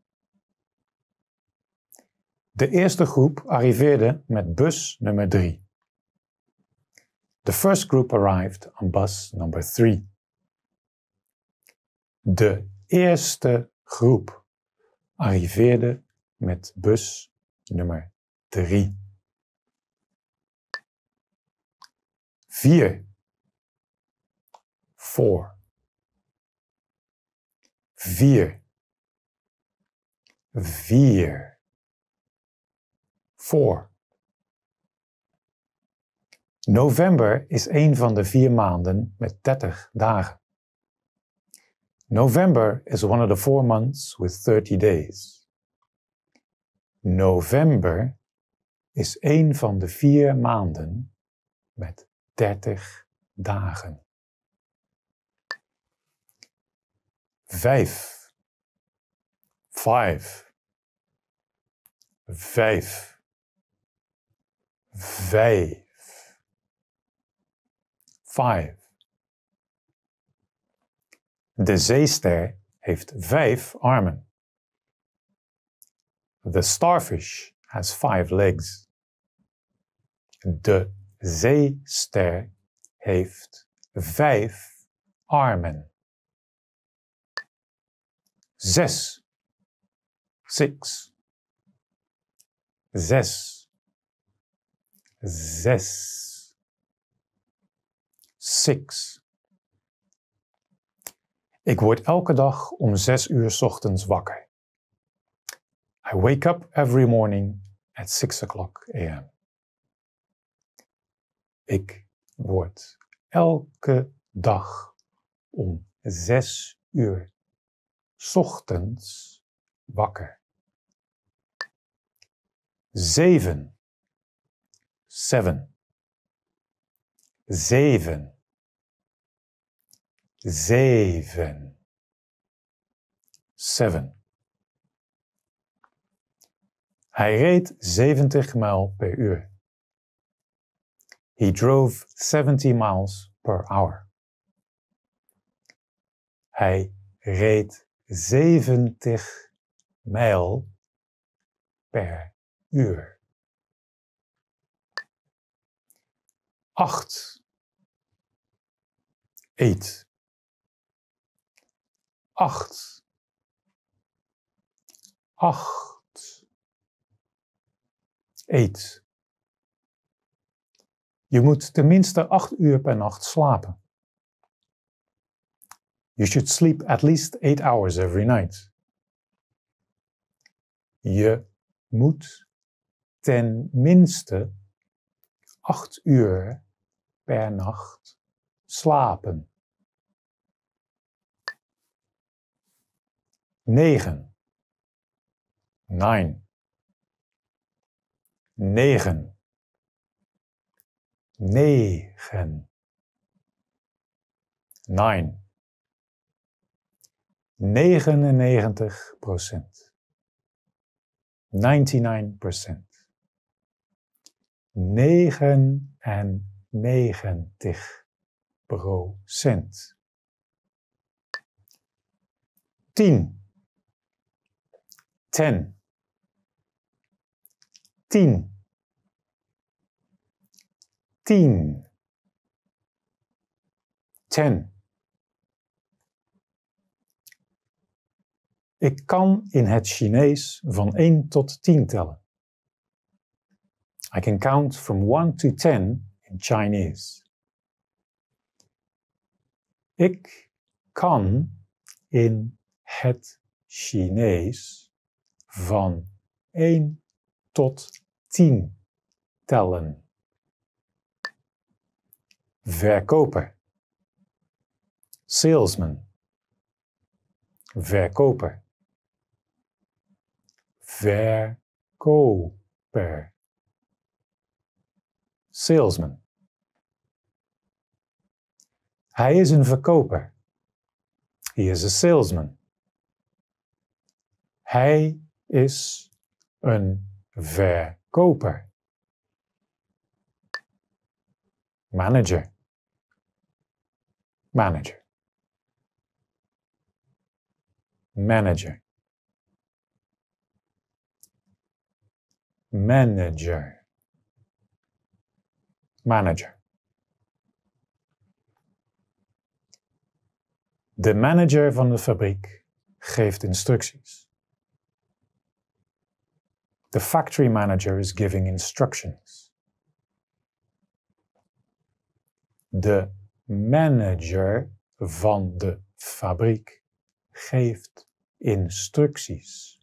De eerste groep arriveerde met bus nummer 3. The first group arrived on bus number 3. De eerste groep arriveerde met bus nummer 3. 4. 4. 4. 4. 4. November is een van de vier maanden met 30 dagen. November is one of the four months with 30 days. November is een van de vier maanden met 30 dagen. 5. 5. 5. 5. 5. De zeester heeft vijf armen. The starfish has five legs. De zeester heeft vijf armen. Zes. Six. Zes. Zes. Six. Ik word elke dag om zes uur ochtends wakker. I wake up every morning at 6 o'clock a.m. Ik word elke dag om zes uur ochtends wakker. Zeven. Seven. Zeven. Zeven. Seven. Hij reed 70 mijl per uur. He drove 70 miles per hour. Hij reed 70 mijl per uur. 8. 8 acht, acht, eet. Je moet tenminste acht uur per nacht slapen. You should sleep at least eight hours every night. Je moet ten minste acht uur per nacht slapen. negen, nine, negen, negen, nine, negenennegentig procent, ninety-nine procent, negen en negentig procent, tien. Ten, tien, tien, ten. Ik kan in het Chinees van 1 tot 10 tellen. I can count from 1 to 10 in Chinese. Ik kan in het Chinees van 1 tot 10 tellen. Verkoper. Salesman. Verkoper. Verkoper. Salesman. Hij is een verkoper. He is a salesman. Hij is een verkoper. Manager. Manager. Manager. Manager. Manager. De manager van de fabriek geeft instructies. The factory manager is giving instructions. De manager van de fabriek geeft instructies.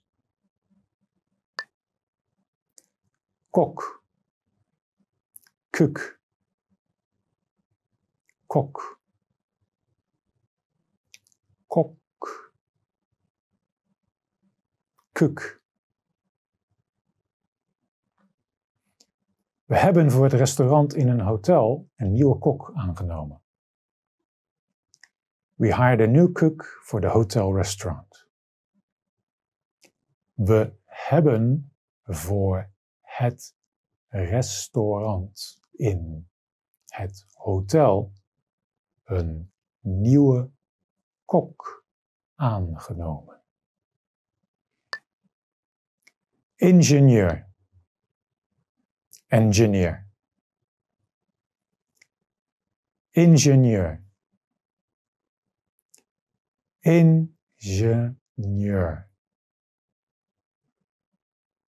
Kok. Kuk. Kok. Kok. Kuk. We hebben voor het restaurant in een hotel een nieuwe kok aangenomen. We hired a new cook for the hotel restaurant. We hebben voor het restaurant in het hotel een nieuwe kok aangenomen. Ingenieur. Engineer. Ingenieur. Ingenieur.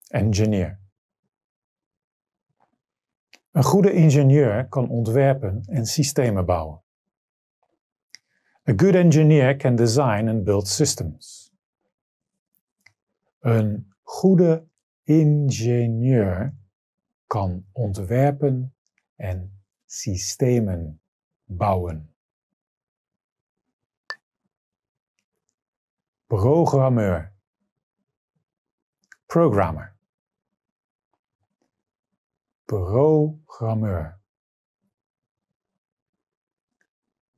Engineer. Een goede ingenieur kan ontwerpen en systemen bouwen. A good engineer can design and build systems. Een goede ingenieur kan ontwerpen en systemen bouwen. Programmeur. Programmer. Programmeur.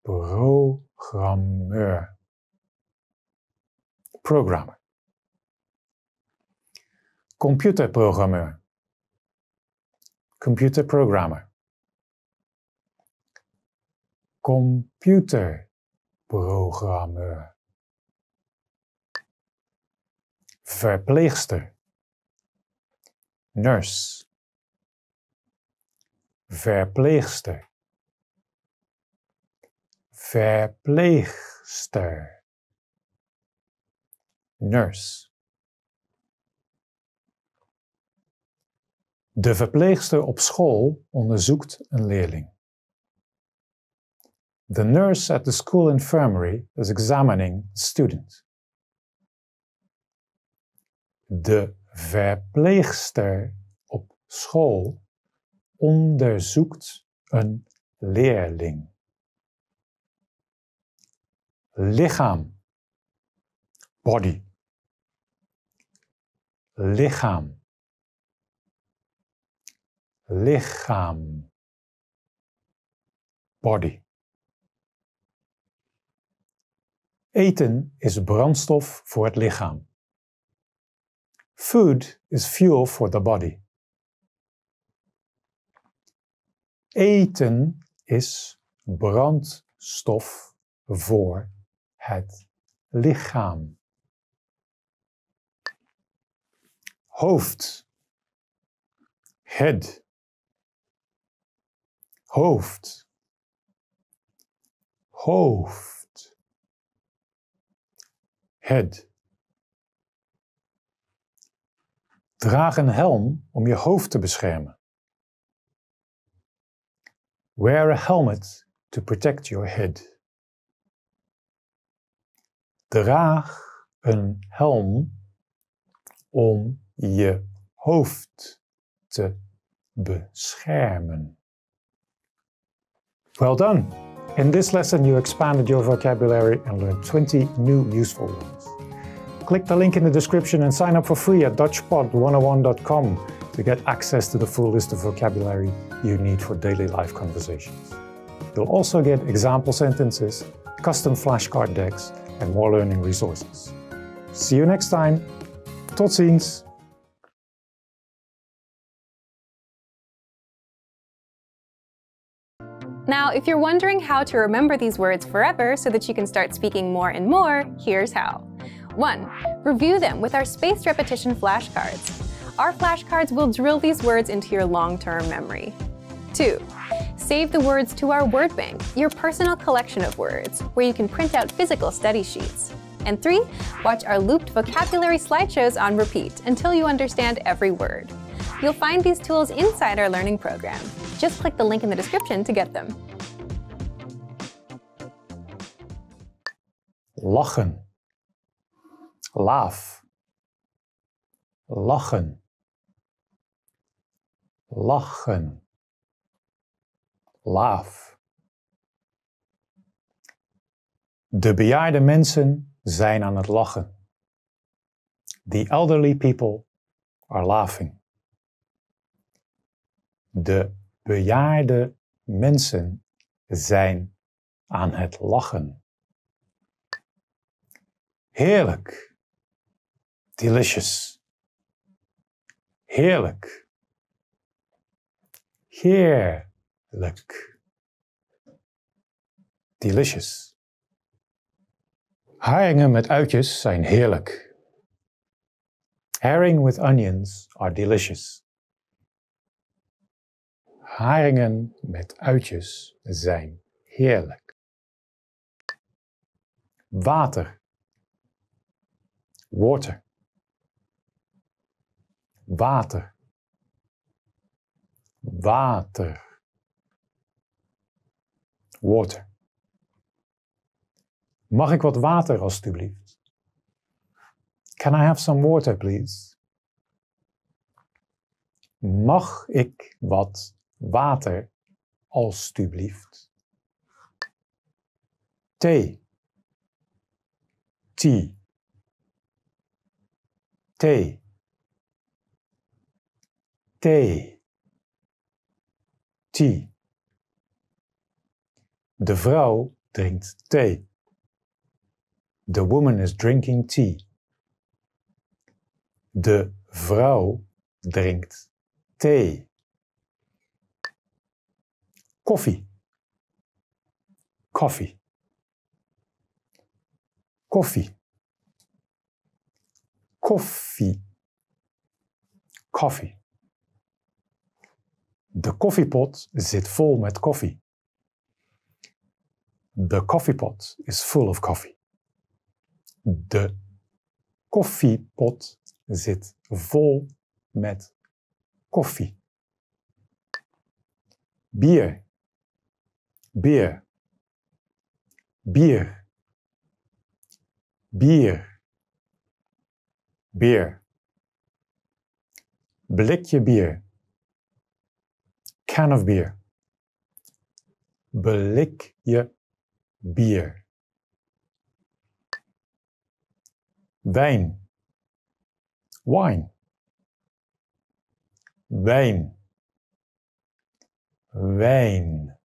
Programmeur. Programmer. Computerprogrammeur. Computer programmer. Computerprogrammeur. Verpleegster. Nurse. Verpleegster. Verpleegster. Nurse. De verpleegster op school onderzoekt een leerling. The nurse at the school infirmary is examining student. De verpleegster op school onderzoekt een leerling. Lichaam. Body. Lichaam lichaam. Body. Eten is brandstof voor het lichaam. Food is fuel for the body. Eten is brandstof voor het lichaam. Hoofd. Head hoofd, hoofd, head. Draag een helm om je hoofd te beschermen. Wear a helmet to protect your head. Draag een helm om je hoofd te beschermen. Well done! In this lesson you expanded your vocabulary and learned 20 new useful words. Click the link in the description and sign up for free at DutchPod101.com to get access to the full list of vocabulary you need for daily life conversations. You'll also get example sentences, custom flashcard decks, and more learning resources. See you next time. Tot ziens! Now, if you're wondering how to remember these words forever so that you can start speaking more and more, here's how. 1. Review them with our spaced repetition flashcards. Our flashcards will drill these words into your long-term memory. 2. Save the words to our word bank, your personal collection of words, where you can print out physical study sheets. And 3. Watch our looped vocabulary slideshows on repeat until you understand every word. You'll find these tools inside our learning program. Just click the link in the description to get them. Lachen. Laugh. Lachen. Lachen. Laugh. De bejaarde mensen zijn aan het lachen. The elderly people are laughing. De bejaarde mensen zijn aan het lachen. Heerlijk. Delicious. Heerlijk. Delicious. Haringen met uitjes zijn heerlijk. Herring with onions are delicious. Haringen met uitjes zijn heerlijk. Water. Water. Water. Water. Water. Mag ik wat water alstublieft? Can I have some water, please? Mag ik wat water alstublieft? Thee. Tea. Thee. Thee. Tea. De vrouw drinkt thee. The woman is drinking tea. De vrouw drinkt thee. Koffie. Koffie. Koffie. Koffie. Koffie. De koffiepot zit vol met koffie. The koffiepot is full of coffee. De koffiepot zit vol met koffie. Bier. Bier. Bier. Bier. Bier. Blikje bier. Can of beer. Blikje bier. Wijn. Wine. Wijn. Wijn.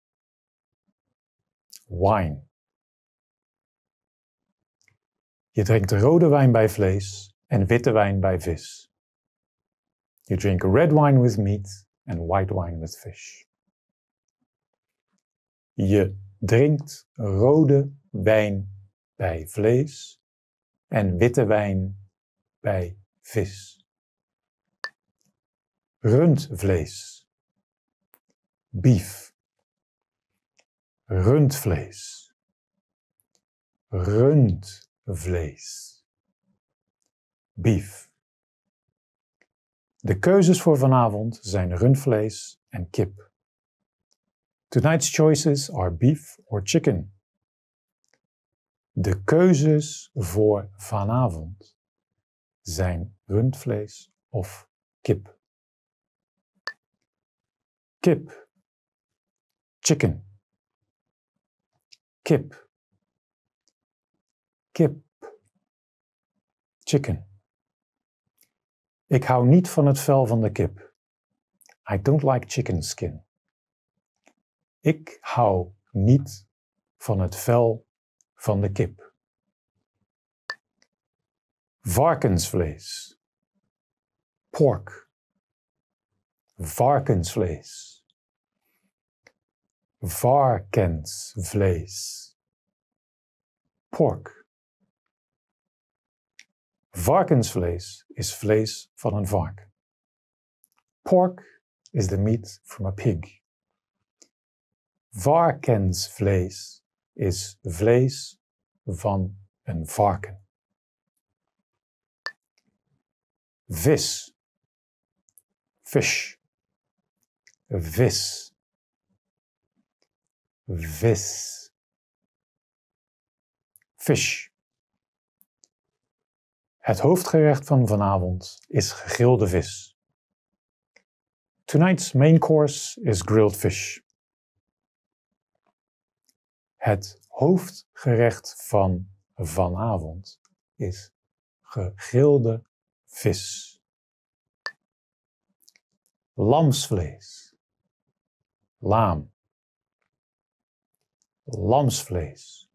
Wine. Je drinkt rode wijn bij vlees en witte wijn bij vis. You drink red wine with meat and white wine with fish. Je drinkt rode wijn bij vlees en witte wijn bij vis. Rundvlees. Beef. Rundvlees. Rundvlees. Beef. De keuzes voor vanavond zijn rundvlees en kip. Tonight's choices are beef or chicken. De keuzes voor vanavond zijn rundvlees of kip. Kip. Chicken. Kip. Kip. Chicken. Ik hou niet van het vel van de kip. I don't like chicken skin. Ik hou niet van het vel van de kip. Varkensvlees. Pork. Varkensvlees. Varkensvlees. Pork. Varkensvlees is vlees van een vark. Pork is the meat from a pig. Varkensvlees is vlees van een varken. Vis. Fish. Vis. Vis. Fish. Het hoofdgerecht van vanavond is gegrilde vis. Tonight's main course is grilled fish. Het hoofdgerecht van vanavond is gegrilde vis. Lamsvlees. Laam. Lamsvlees.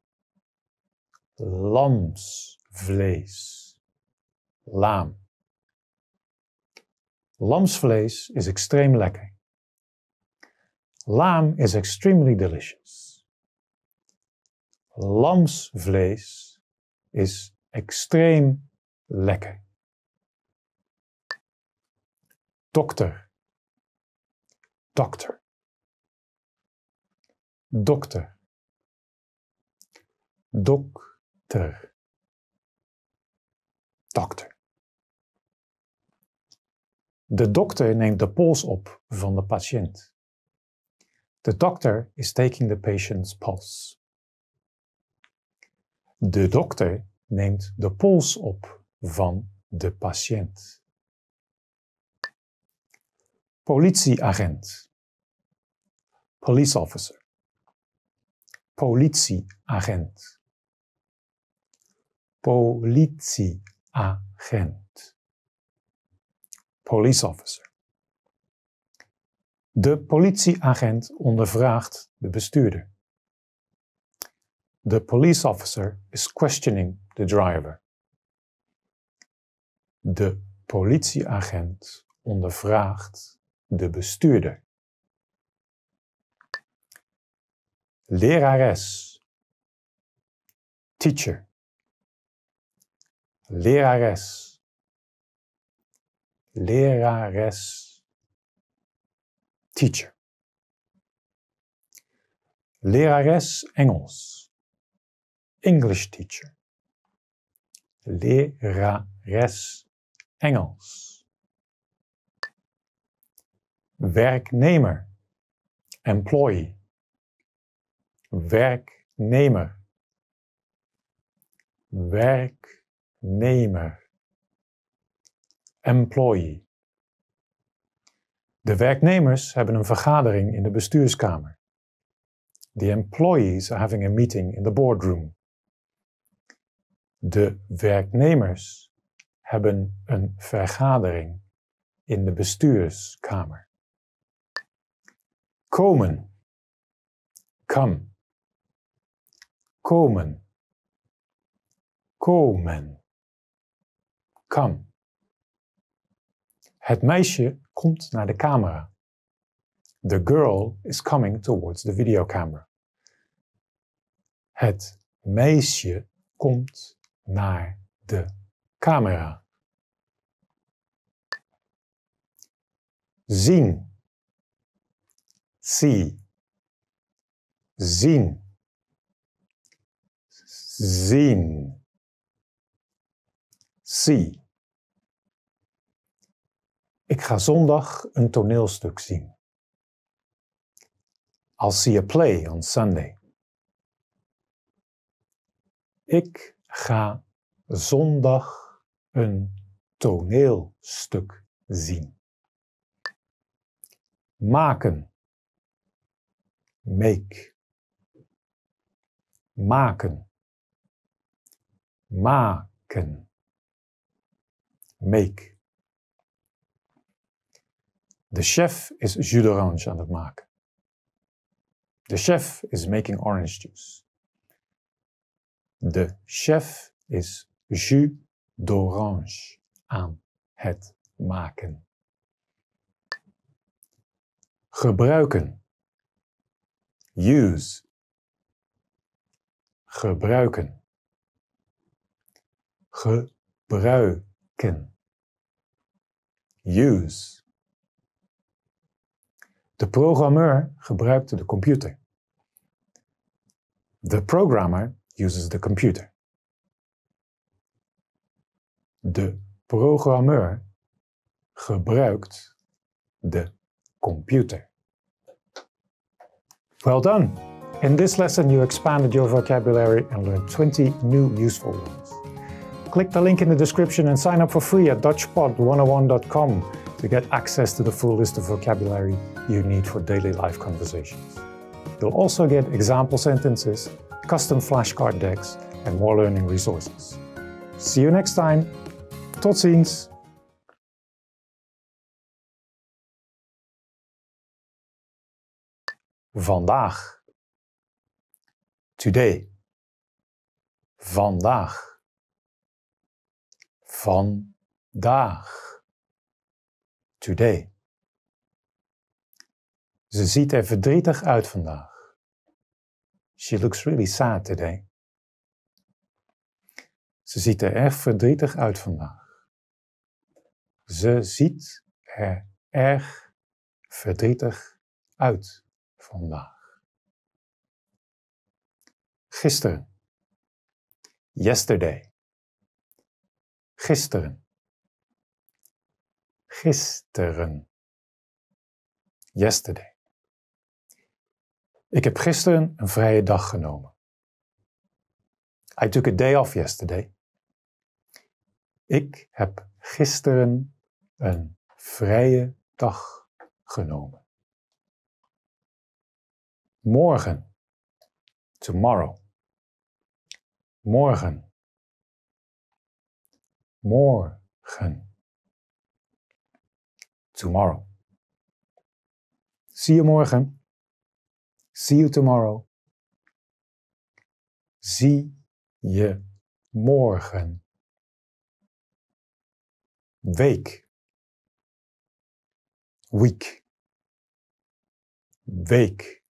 Lamsvlees. Laam. Lamsvlees is extreem lekker. Lamb is extremely delicious. Lamsvlees is extreem lekker. Dokter. Dokter. Dokter. Dokter. Dokter. De dokter neemt de pols op van de patiënt. The doctor is taking the patient's pulse. De dokter neemt de pols op van de patiënt. Politieagent. Police officer. Politieagent. Politieagent police officer. De politieagent ondervraagt de bestuurder. The police officer is questioning the driver. De politieagent ondervraagt de bestuurder. Lerares. Teacher. Lerares lerares, teacher. Lerares Engels, English teacher. Lerares Engels. Werknemer, employee. Werknemer. Werknemer employee. De werknemers hebben een vergadering in de bestuurskamer. The employees are having a meeting in the boardroom. De werknemers hebben een vergadering in de bestuurskamer. Komen. Come. Komen. Komen. Come. Het meisje komt naar de camera. The girl is coming towards the video camera. Het meisje komt naar de camera. Zien. See. Zien. Zien. See. Ik ga zondag een toneelstuk zien. I'll see a play on Sunday. Ik ga zondag een toneelstuk zien. Maken. Make. Maken. Maken. Make. De chef is jus d'orange aan het maken. The chef is making orange juice. De chef is jus d'orange aan het maken. Gebruiken. Use. Gebruiken. Gebruiken. Use. De programmeur gebruikt de computer. The programmer uses the computer. De programmeur gebruikt de computer. Well done! In this lesson you expanded your vocabulary and learned 20 new useful ones. Click the link in the description and sign up for free at dutchpod101.com to get access to the full list of vocabulary you need for daily life conversations. You'll also get example sentences, custom flashcard decks, and more learning resources. See you next time. Tot ziens! Vandaag. Today. Vandaag. Vandaag. Today. Ze ziet er verdrietig uit vandaag. She looks really sad today. Ze ziet er erg verdrietig uit vandaag. Ze ziet er erg verdrietig uit vandaag. Gisteren. Yesterday. Gisteren. Gisteren. Yesterday. Ik heb gisteren een vrije dag genomen. I took a day off yesterday. Ik heb gisteren een vrije dag genomen. Morgen. Tomorrow. Morgen. Morgen. Tomorrow. Zie je morgen. See you tomorrow. Zie je morgen. Week. Week. Week.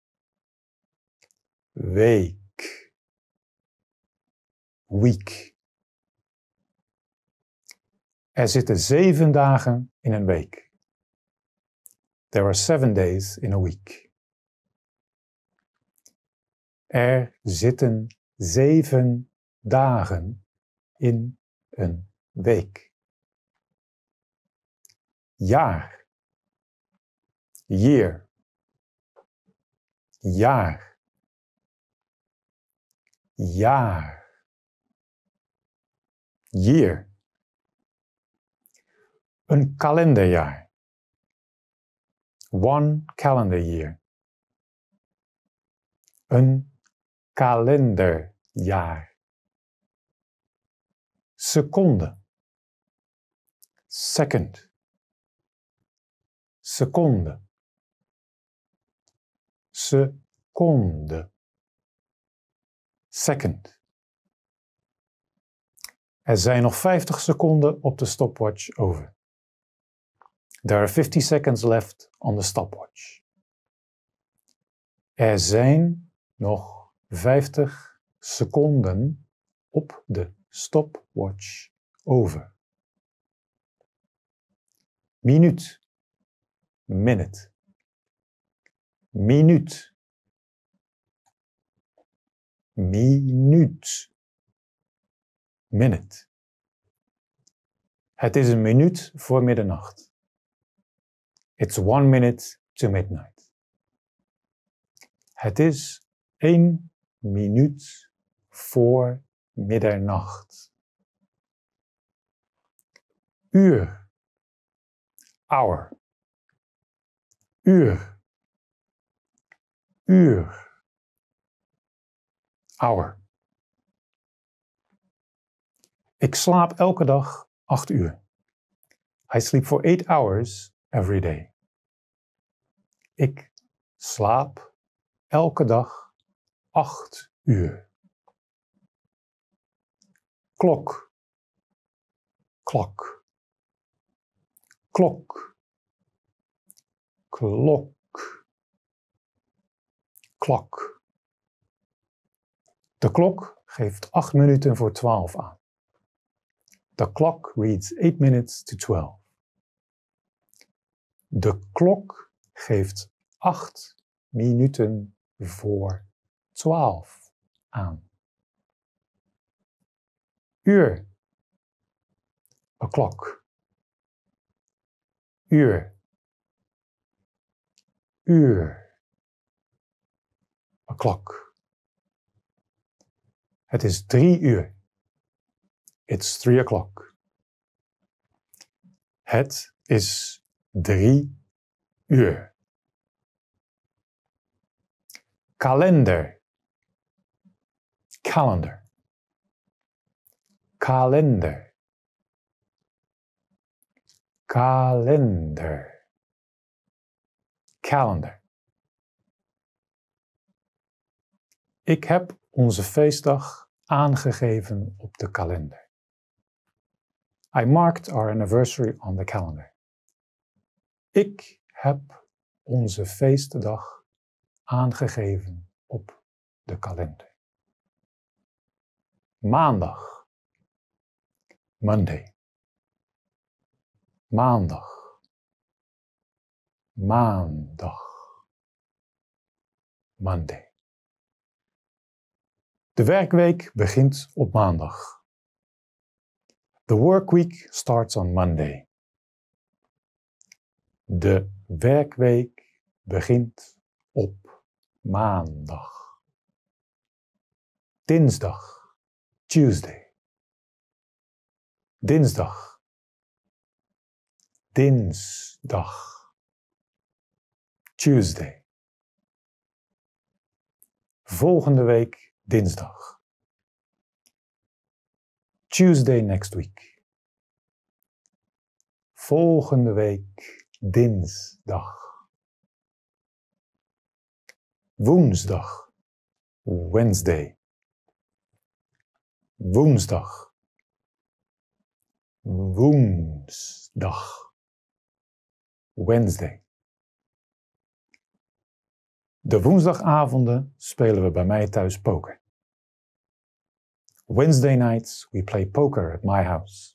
Week. Week. Er zitten zeven dagen in een week. There are seven days in a week. Er zitten zeven dagen in een week. Jaar. Year. Jaar. Jaar. Year. Een kalenderjaar. One calendar year. Een kalenderjaar. Seconde. Second. Seconde. Seconde. Second. Er zijn nog 50 seconden op de stopwatch over. There are 50 seconds left on the stopwatch. Er zijn nog 50 seconden op de stopwatch over. Minuut. Minute. Minuut. Minuut. Minute. Het is een minuut voor middernacht. It's one minute to midnight. Het is één minuut voor middernacht. Uur. Hour. Uur. Uur. Hour. Ik slaap elke dag acht uur. I sleep for eight hours every day. Ik slaap elke dag acht uur. Klok. Klok. Klok. Klok. Klok. De klok geeft acht minuten voor twaalf aan. The clock reads 8 minutes to 12. De klok geeft 8 minuten voor 12 aan. Uur. A clock. Uur. Uur. A clock. Het is drie uur. It's three o'clock. Het is drie uur. Kalender. Calendar. Kalender. Kalender. Calendar. Ik heb onze feestdag aangegeven op de kalender. I marked our anniversary on the calendar. Ik heb onze feestdag aangegeven op de kalender. Maandag. Monday. Maandag. Maandag. Monday. De werkweek begint op maandag. The work week starts on Monday. De werkweek begint op maandag. Dinsdag, Tuesday. Dinsdag. Dinsdag. Tuesday. Volgende week dinsdag. Tuesday next week. Volgende week dinsdag. Woensdag. Wednesday. Woensdag. Woensdag. Wednesday. De woensdagavonden spelen we bij mij thuis poker. Wednesday nights we play poker at my house.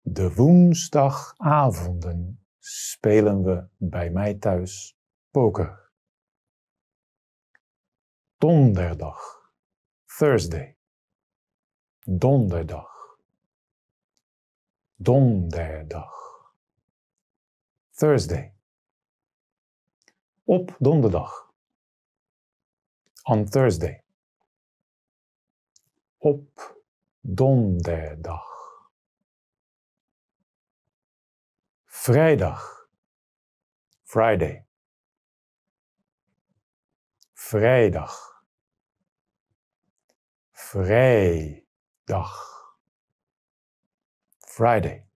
De woensdagavonden spelen we bij mij thuis poker. Donderdag. Thursday. Donderdag. Donderdag. Thursday. Op donderdag. On Thursday op donderdag. Vrijdag. Friday. Vrijdag. Vrijdag. Friday.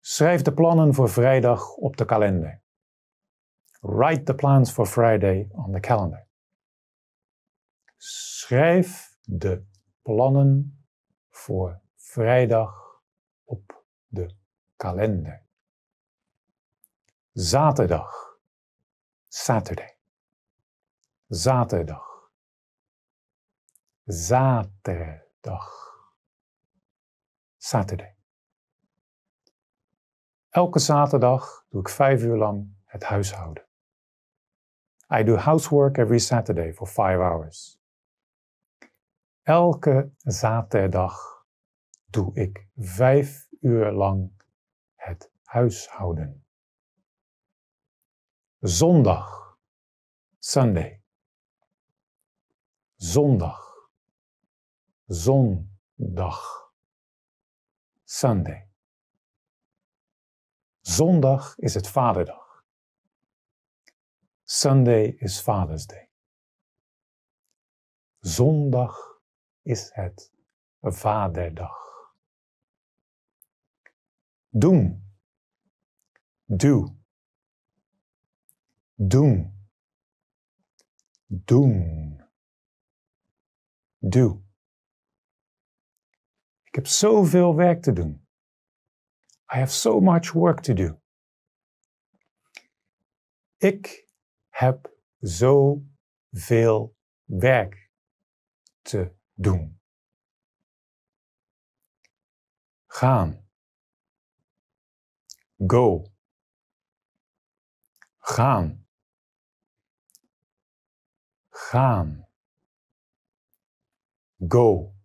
Schrijf de plannen voor vrijdag op de kalender. Write the plans for Friday on the calendar. Schrijf de plannen voor vrijdag op de kalender. Zaterdag. Saturday. Zaterdag. Zaterdag. Saturday. Elke zaterdag doe ik vijf uur lang het huishouden. I do housework every Saturday for five hours. Elke zaterdag doe ik vijf uur lang het huishouden. Zondag, Sunday. Zondag, zondag, Sunday. Zondag is het Vaderdag. Sunday is Father's Day. Zondag is het Vaderdag. Doen. Do. Doen. Doen. Do. Ik heb zoveel werk te doen. I have so much work to do. Ik heb zoveel werk te doen. Gaan. Go. Gaan. Gaan. Go.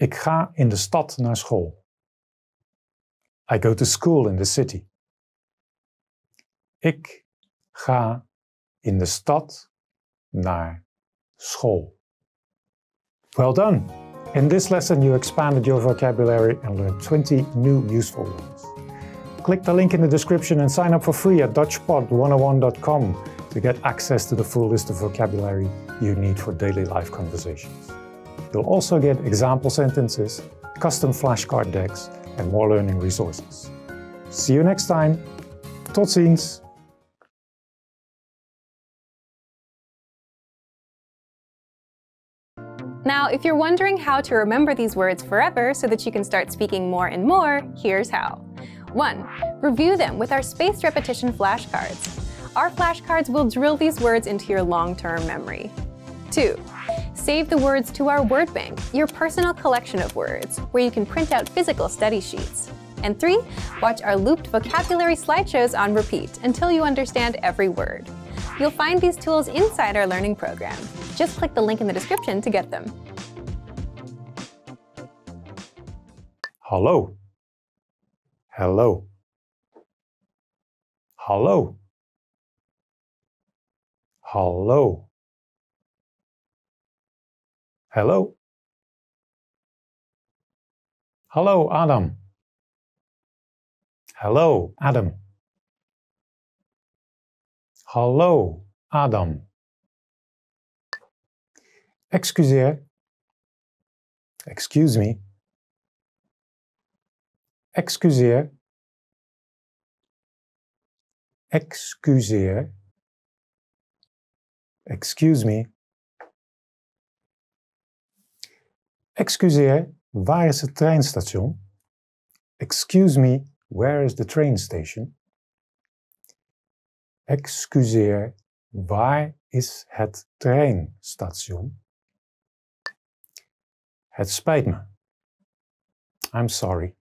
Ik ga in de stad naar school. I go to school in the city. Ik ga in de stad naar school. Well done! In this lesson, you expanded your vocabulary and learned 20 new useful words. Click the link in the description and sign up for free at DutchPod101.com to get access to the full list of vocabulary you need for daily life conversations. You'll also get example sentences, custom flashcard decks, and more learning resources. See you next time. Tot ziens! Now, if you're wondering how to remember these words forever so that you can start speaking more and more, here's how. 1. Review them with our spaced repetition flashcards. Our flashcards will drill these words into your long-term memory. 2. Save the words to our word bank, your personal collection of words, where you can print out physical study sheets. And 3. Watch our looped vocabulary slideshows on repeat until you understand every word. You'll find these tools inside our learning program. Just click the link in the description to get them. Hello. Hello. Hallo. Hello. Hallo, Adam. Hello, Adam. Hallo, Adam. Excuseer. Excuse me. Excuseer. Excuseer. Excuse me. Excuseer, waar is het treinstation? Excuse me, where is the train station? Excuseer, waar is het treinstation? Het spijt me. I'm sorry.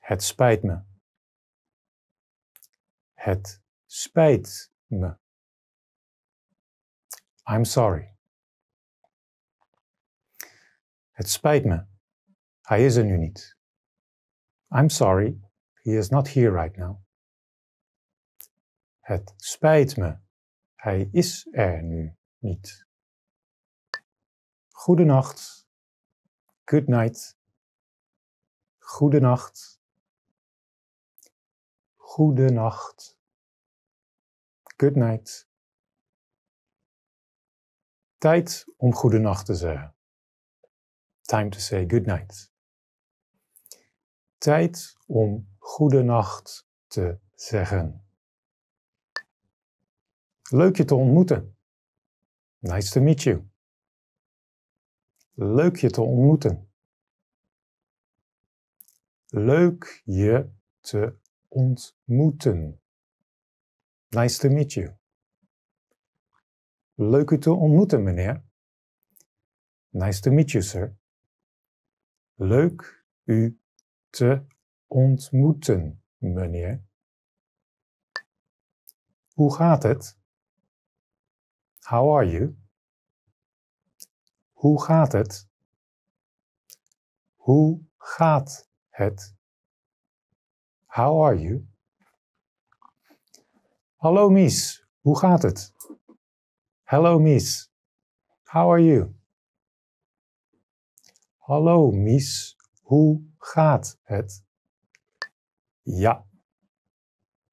Het spijt me. Het spijt me. I'm sorry. Het spijt me. Hij is er nu niet. I'm sorry. He is not here right now. Het spijt me. Hij is er nu niet. Goedenacht. Good night. Goedenacht. Goedenacht. Good night. Tijd om goedenacht te zeggen. Time to say good night. Tijd om goedenacht te zeggen. Leuk je te ontmoeten. Nice to meet you. Leuk je te ontmoeten. Leuk je te ontmoeten. Nice to meet you. Leuk u te ontmoeten, meneer. Nice to meet you, sir. Leuk u te ontmoeten, meneer. Hoe gaat het? How are you? Hoe gaat het? Hoe gaat het. How are you? Hallo Mies, hoe gaat het? Hello Mies, how are you? Hallo Mies, hoe gaat het? Ja.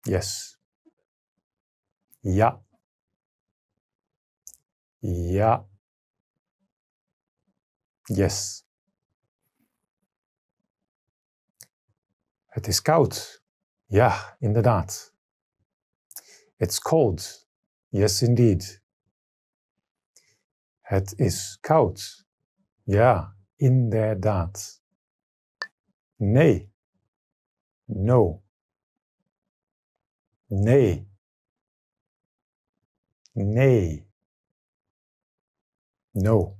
Yes. Ja. Ja. Yes. Het is koud. Ja, inderdaad. It's cold. Yes, indeed. Het is koud. Ja, inderdaad. Nee. No. Nee. Nee. No.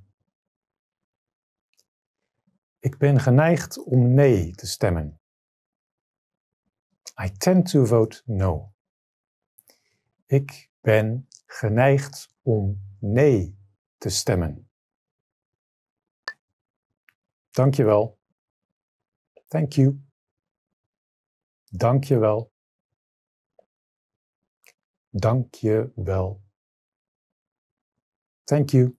Ik ben geneigd om nee te stemmen. I tend to vote no. Ik ben geneigd om nee te stemmen. Dankjewel. Thank you. Dankjewel. Dankjewel. Thank you.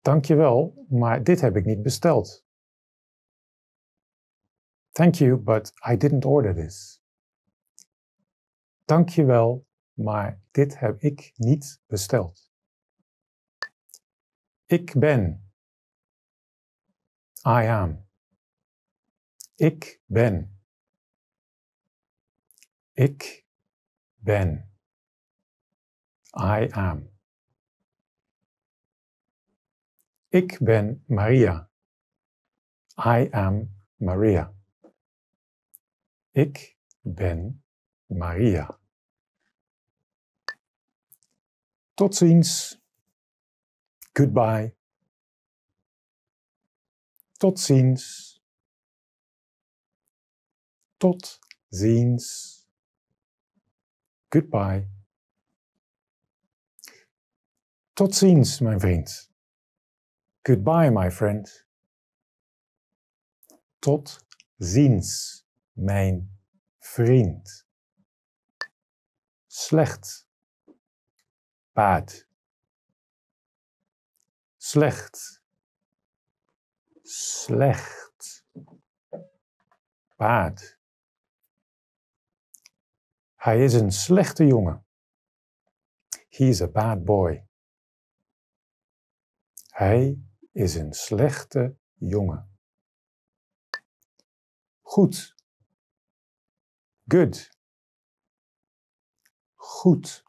Dankjewel, maar dit heb ik niet besteld. Thank you, but I didn't order this. Dankjewel, maar dit heb ik niet besteld. Ik ben. I am. Ik ben. Ik ben. I am. Ik ben Maria. I am Maria. Ik ben Maria. Tot ziens. Goodbye. Tot ziens. Tot ziens. Goodbye. Tot ziens, mijn vriend. Goodbye, my friend. Tot ziens, mijn vriend. Slecht. Bad. Slecht. Slecht. Bad. Hij is een slechte jongen. He's a bad boy. Hij is een slechte jongen. Goed. Good. Goed.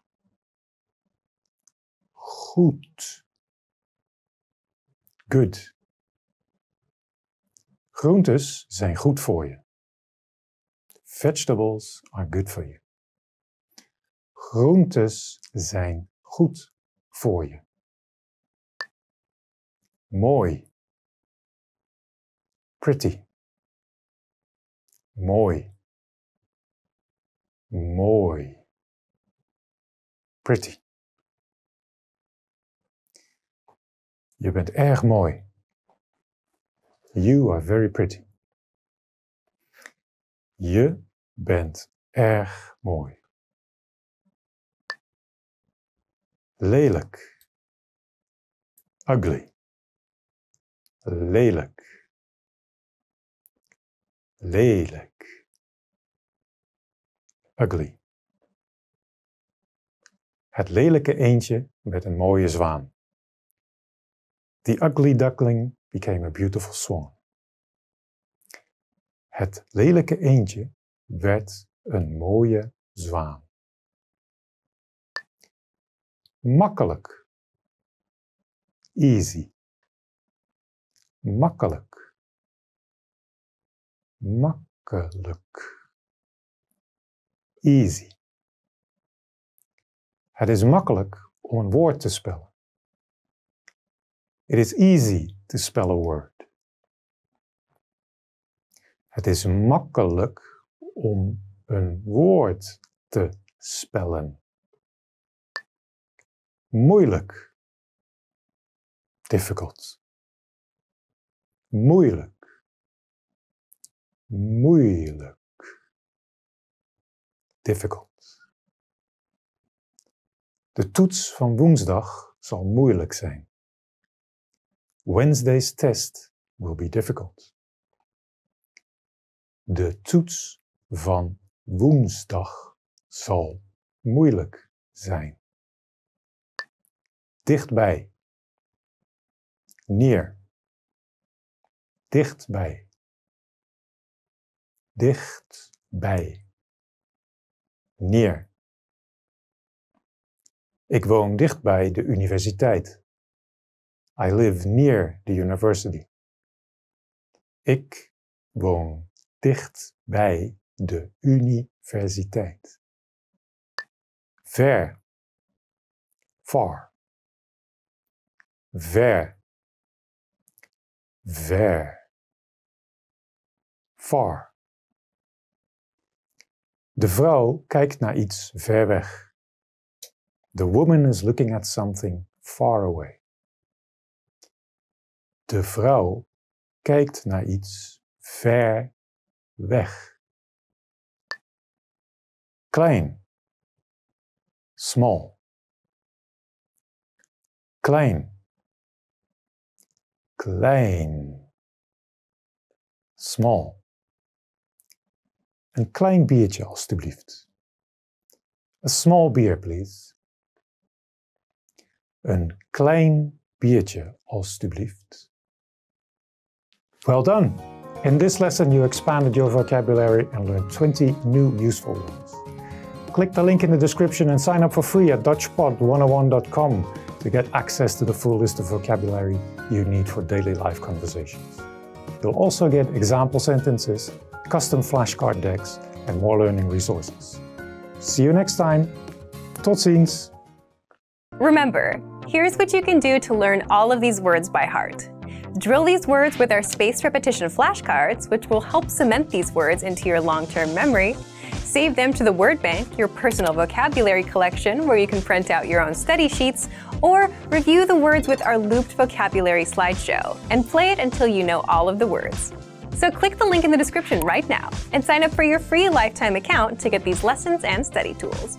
Goed. Good. Groentes zijn goed voor je. Vegetables are good for you. Groentes zijn goed voor je. Mooi. Pretty. Mooi. Mooi. Pretty. Je bent erg mooi. You are very pretty. Je bent erg mooi. Lelijk. Ugly. Lelijk. Lelijk. Ugly. Het lelijke eendje met een mooie zwaan. The ugly duckling became a beautiful swan. Het lelijke eendje werd een mooie zwaan. Makkelijk. Easy. Makkelijk. Makkelijk. Easy. Het is makkelijk om een woord te spellen. It is easy to spell a word. Het is makkelijk om een woord te spellen. Moeilijk. Difficult. moeilijk, moeilijk, difficult. De toets van woensdag zal moeilijk zijn. Wednesday's test will be difficult. De toets van woensdag zal moeilijk zijn. Dichtbij. Neer. Dichtbij. Dichtbij. Neer. Ik woon dichtbij de universiteit. I live near the university. Ik woon dicht bij de universiteit. Ver. Far. Ver. Ver. Far. De vrouw kijkt naar iets ver weg. The woman is looking at something far away. De vrouw kijkt naar iets ver weg. Klein. Small. Klein. Klein. Small. Een klein biertje, alstublieft. A small beer, please. Een klein biertje, alstublieft. Well done! In this lesson, you expanded your vocabulary and learned 20 new useful ones. Click the link in the description and sign up for free at DutchPod101.com to get access to the full list of vocabulary you need for daily life conversations. You'll also get example sentences, custom flashcard decks, and more learning resources. See you next time. Tot ziens! Remember, here's what you can do to learn all of these words by heart. Drill these words with our spaced repetition flashcards, which will help cement these words into your long-term memory. Save them to the Word Bank, your personal vocabulary collection, where you can print out your own study sheets, or review the words with our looped vocabulary slideshow and play it until you know all of the words. So click the link in the description right now and sign up for your free lifetime account to get these lessons and study tools.